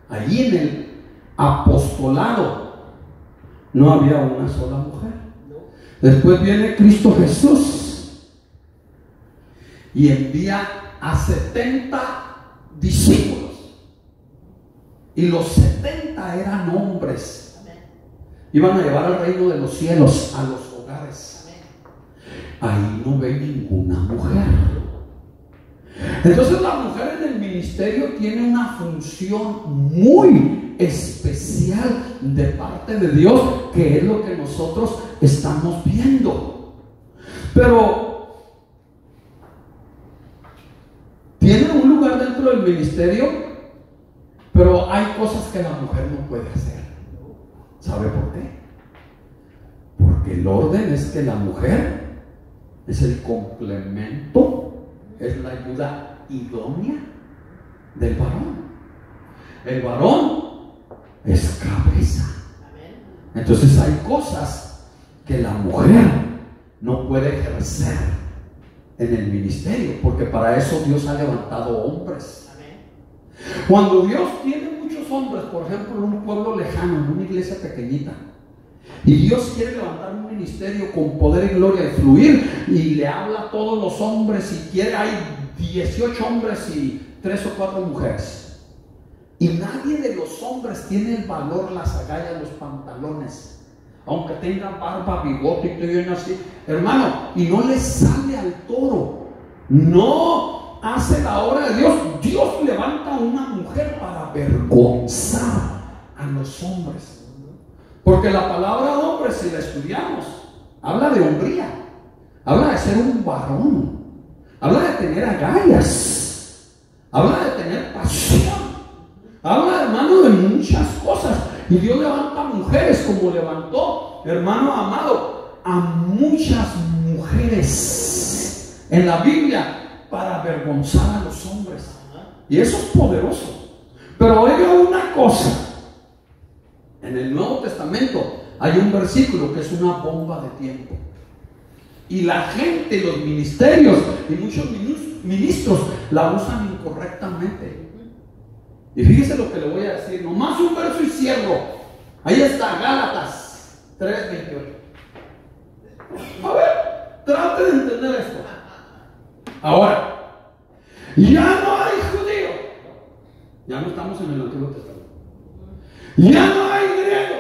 Allí en el apostolado no había una sola mujer. Después viene Cristo Jesús y envía a 70 discípulos. Y los 70 eran hombres. iban a llevar al reino de los cielos a los hogares. Ahí no ve ninguna mujer. Entonces la mujer en el ministerio tiene una función muy especial de parte de Dios, que es lo que nosotros estamos viendo. Pero tiene un lugar dentro del ministerio, pero hay cosas que la mujer no puede hacer. ¿Sabe por qué? Porque el orden es que la mujer es el complemento es la ayuda idónea del varón. El varón es cabeza. Entonces hay cosas que la mujer no puede ejercer en el ministerio, porque para eso Dios ha levantado hombres. Cuando Dios tiene muchos hombres, por ejemplo, en un pueblo lejano, en una iglesia pequeñita, y Dios quiere levantar un ministerio con poder y gloria y fluir. Y le habla a todos los hombres. Y quiere, hay 18 hombres y 3 o 4 mujeres. Y nadie de los hombres tiene el valor, las agallas, los pantalones. Aunque tengan barba, bigote y todo así. Hermano, y no le sale al toro. No hace la obra de Dios. Dios levanta a una mujer para avergonzar a los hombres. Porque la palabra hombre, si la estudiamos, habla de hombría, habla de ser un varón, habla de tener agallas, habla de tener pasión, habla, hermano, de muchas cosas. Y Dios levanta mujeres como levantó, hermano amado, a muchas mujeres en la Biblia para avergonzar a los hombres. Y eso es poderoso. Pero oiga una cosa, en el Nuevo Testamento hay un versículo que es una bomba de tiempo. Y la gente, los ministerios y muchos ministros la usan incorrectamente. Y fíjese lo que le voy a decir, nomás un verso y cierro. Ahí está, Gálatas 3.28. A ver, trate de entender esto. Ahora, ya no hay judío. Ya no estamos en el Antiguo Testamento. Ya no hay griego.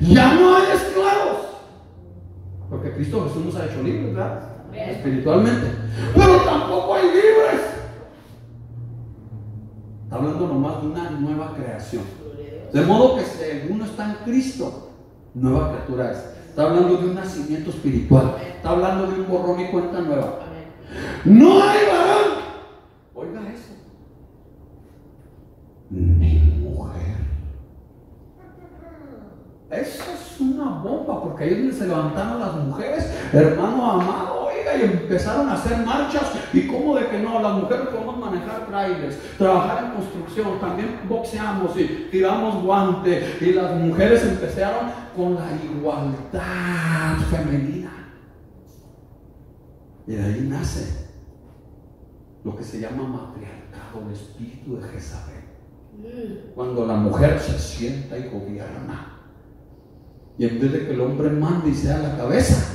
Ya no hay esclavos. Porque Cristo Jesús nos ha hecho libres, ¿verdad? Espiritualmente. Pero tampoco hay libres. Está hablando nomás de una nueva creación. De modo que si uno está en Cristo, nueva criatura es. Está hablando de un nacimiento espiritual. Está hablando de un borrón y cuenta nueva. No hay varón. Oiga eso. Eso es una bomba, porque ahí se levantaron las mujeres, hermano amado, oiga, y empezaron a hacer marchas. Y como de que no, las mujeres podemos manejar trailers, trabajar en construcción, también boxeamos y tiramos guante. Y las mujeres empezaron con la igualdad femenina. Y de ahí nace lo que se llama matriarcado, el espíritu de Jezabel. Mm. Cuando la mujer se sienta y gobierna y en vez de que el hombre mande y sea la cabeza,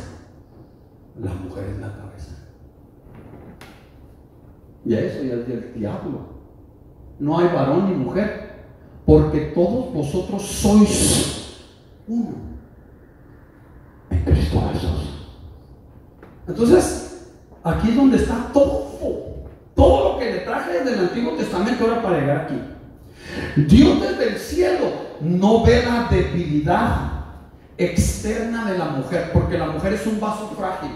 la mujer es la cabeza. Y a eso ya es del diablo. No hay varón ni mujer, porque todos vosotros sois uno en Cristo Jesús. Entonces, aquí es donde está todo. Todo lo que le traje desde el Antiguo Testamento era para llegar aquí. Dios desde el cielo no ve la debilidad externa de la mujer, porque la mujer es un vaso frágil.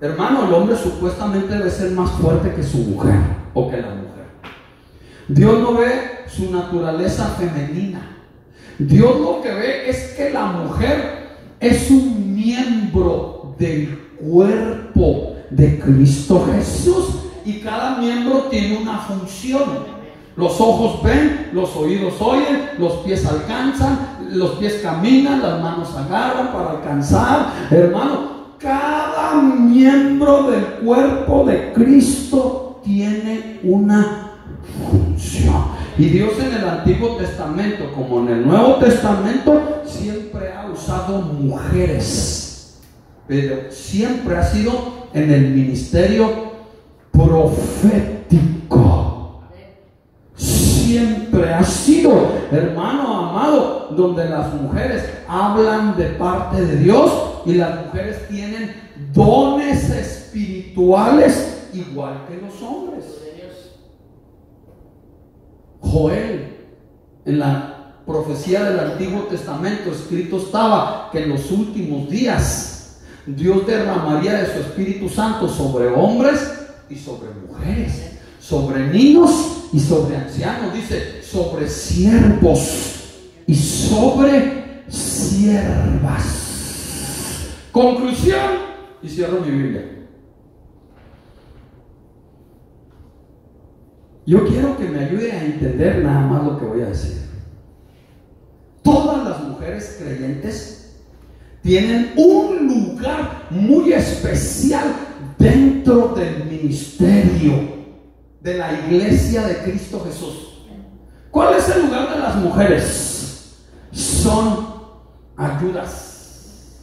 Hermano, el hombre supuestamente debe ser más fuerte que su mujer o que la mujer. Dios no ve su naturaleza femenina. Dios lo que ve es que la mujer es un miembro del cuerpo de Cristo Jesús y cada miembro tiene una función. Los ojos ven, los oídos oyen, los pies alcanzan, los pies caminan, las manos agarran para alcanzar. Hermano, cada miembro del cuerpo de Cristo tiene una función. Y Dios en el Antiguo Testamento, como en el Nuevo Testamento, siempre ha usado mujeres. Pero siempre ha sido en el ministerio profético siempre ha sido hermano amado, donde las mujeres hablan de parte de Dios y las mujeres tienen dones espirituales igual que los hombres. Joel, en la profecía del Antiguo Testamento, escrito estaba que en los últimos días Dios derramaría de su Espíritu Santo sobre hombres y sobre mujeres, sobre niños y sobre ancianos, dice, sobre siervos y sobre siervas. Conclusión, y cierro mi Biblia. Yo quiero que me ayude a entender nada más lo que voy a decir. Todas las mujeres creyentes tienen un lugar muy especial dentro del ministerio de la iglesia de Cristo Jesús. ¿Cuál es el lugar de las mujeres? Son ayudas.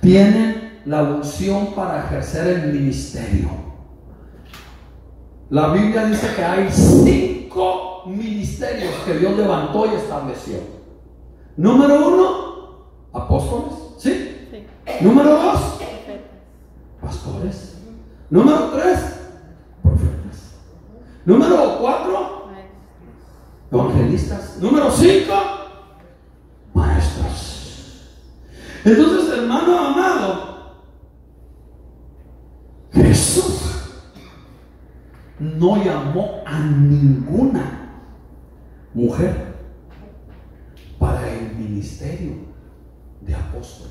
Tienen la unción para ejercer el ministerio. La Biblia dice que hay cinco ministerios que Dios levantó y estableció. Número uno, apóstoles. ¿Sí? Número dos, pastores. Número tres. Número cuatro, evangelistas. Número cinco, maestros. Entonces, hermano amado, Jesús no llamó a ninguna mujer para el ministerio de apóstol.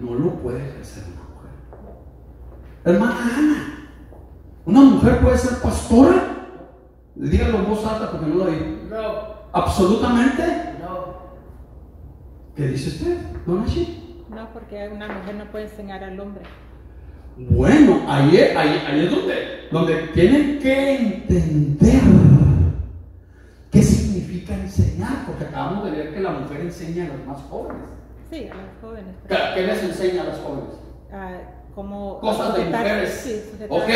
No lo puede ejercer una Hermana Ana, ¿una mujer puede ser pastora? Dígalo en voz alta porque no lo oí. No. ¿Absolutamente? No. ¿Qué dice usted, don No, porque una mujer no puede enseñar al hombre. Bueno, ahí es, ahí, ahí es donde, donde tienen que entender qué significa enseñar, porque acabamos de ver que la mujer enseña a los más jóvenes. Sí, a los jóvenes. ¿Qué, les enseña a los jóvenes? Ah, como cosas de mujeres. ok,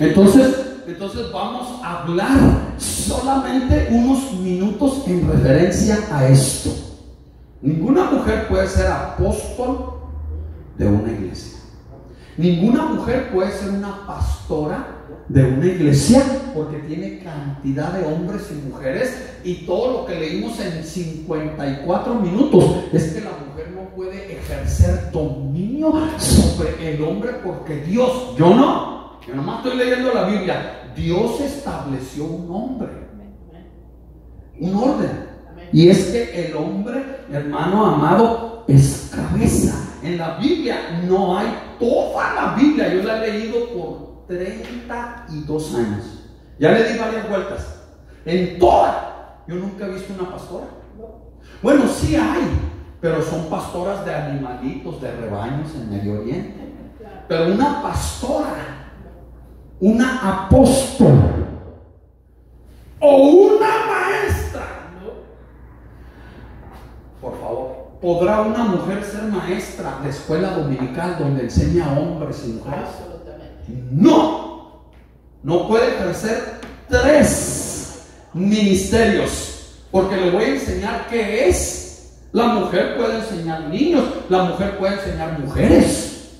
entonces, entonces vamos a hablar solamente unos minutos en referencia a esto. Ninguna mujer puede ser apóstol de una iglesia. Ninguna mujer puede ser una pastora de una iglesia porque tiene cantidad de hombres y mujeres y todo lo que leímos en 54 minutos es que la mujer dominio sobre el hombre porque Dios, yo no, yo nomás estoy leyendo la Biblia, Dios estableció un hombre, un orden. Y es que el hombre, hermano amado, es cabeza. En la Biblia no hay toda la Biblia, yo la he leído por 32 años. Ya le di varias vueltas. En toda. Yo nunca he visto una pastora. Bueno, sí hay, pero son pastoras de animalitos, de rebaños en Medio Oriente. Pero una pastora, una apóstol o una maestra. Por favor, ¿podrá una mujer ser maestra de escuela dominical donde enseña a hombres y mujeres? No, no puede ejercer tres ministerios, porque le voy a enseñar qué es. La mujer puede enseñar niños, la mujer puede enseñar mujeres.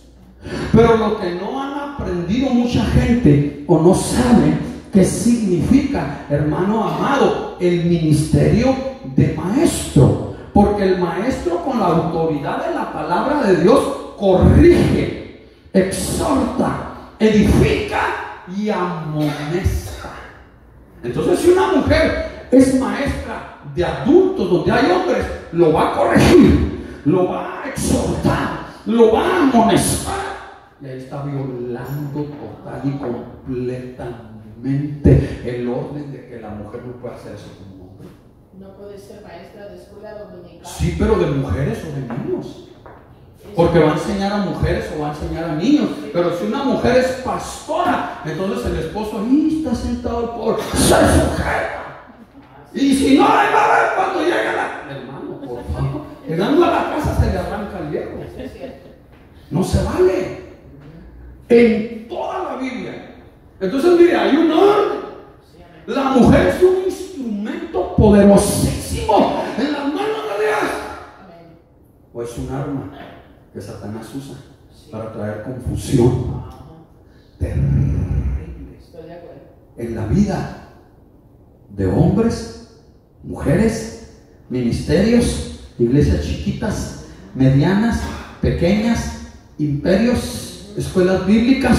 Pero lo que no han aprendido mucha gente o no saben qué significa, hermano amado, el ministerio de maestro. Porque el maestro con la autoridad de la palabra de Dios corrige, exhorta, edifica y amonesta. Entonces, si una mujer es maestra de adultos donde hay hombres, lo va a corregir, lo va a exhortar, lo va a amonestar. Y ahí está violando total y completamente el orden de que la mujer no puede hacer eso como hombre. No puede ser maestra de escuela dominical. Sí, pero de mujeres o de niños. Porque va a enseñar a mujeres o va a enseñar a niños. Pero si una mujer es pastora, entonces el esposo ahí está sentado por ser sujeta. Y si no, ahí va a ver cuando llega la. Hermano, por favor. Llegando a la casa se le arranca el viejo. No se vale. En toda la Biblia. Entonces, mire, hay un orden. La mujer es un instrumento poderosísimo en las manos de Dios. O es un arma que Satanás usa para traer confusión terrible en la vida de hombres, mujeres, ministerios, iglesias chiquitas, medianas, pequeñas, imperios, escuelas bíblicas,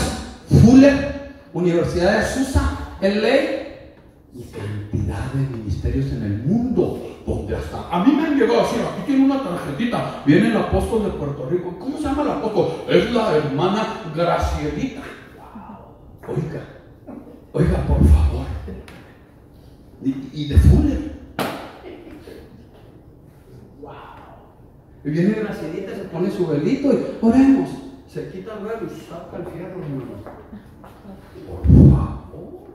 Fuller, Universidad de Azusa, en ley y cantidad de ministerios en el mundo donde hasta a mí me han llegado así, aquí tiene una tarjetita, viene el apóstol de Puerto Rico, ¿cómo se llama el apóstol? Es la hermana Gracielita. Oiga, oiga, por favor. Y de Fuller. Y viene Gracielita, se pone su velito y oremos. Se quita el velo y saca el fierro, hermano. Por favor.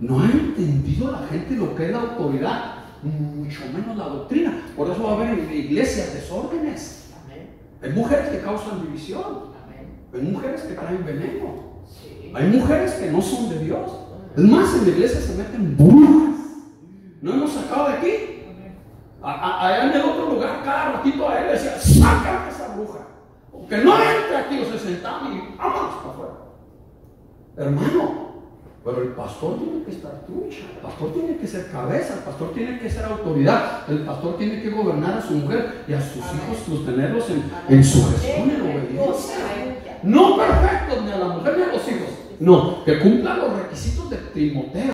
No ha entendido la gente lo que es la autoridad, mucho menos la doctrina. Por eso va a haber en la iglesia desórdenes. Hay mujeres que causan división. Hay mujeres que traen veneno. Hay mujeres que no son de Dios. Es más, en la iglesia se meten brujas. No hemos sacado de aquí. A- allá en el otro lugar, cada ratito a él decía, sácame esa bruja. Que no entre aquí, o se sentaban y vámonos para afuera. Hermano, pero el pastor tiene que estar trucha, el pastor tiene que ser cabeza, el pastor tiene que ser autoridad, el pastor tiene que gobernar a su mujer y a sus hijos, sostenerlos en, en su gestión, en obediencia. No perfectos ni a la mujer ni a los hijos, no, que cumplan los requisitos de Timoteo.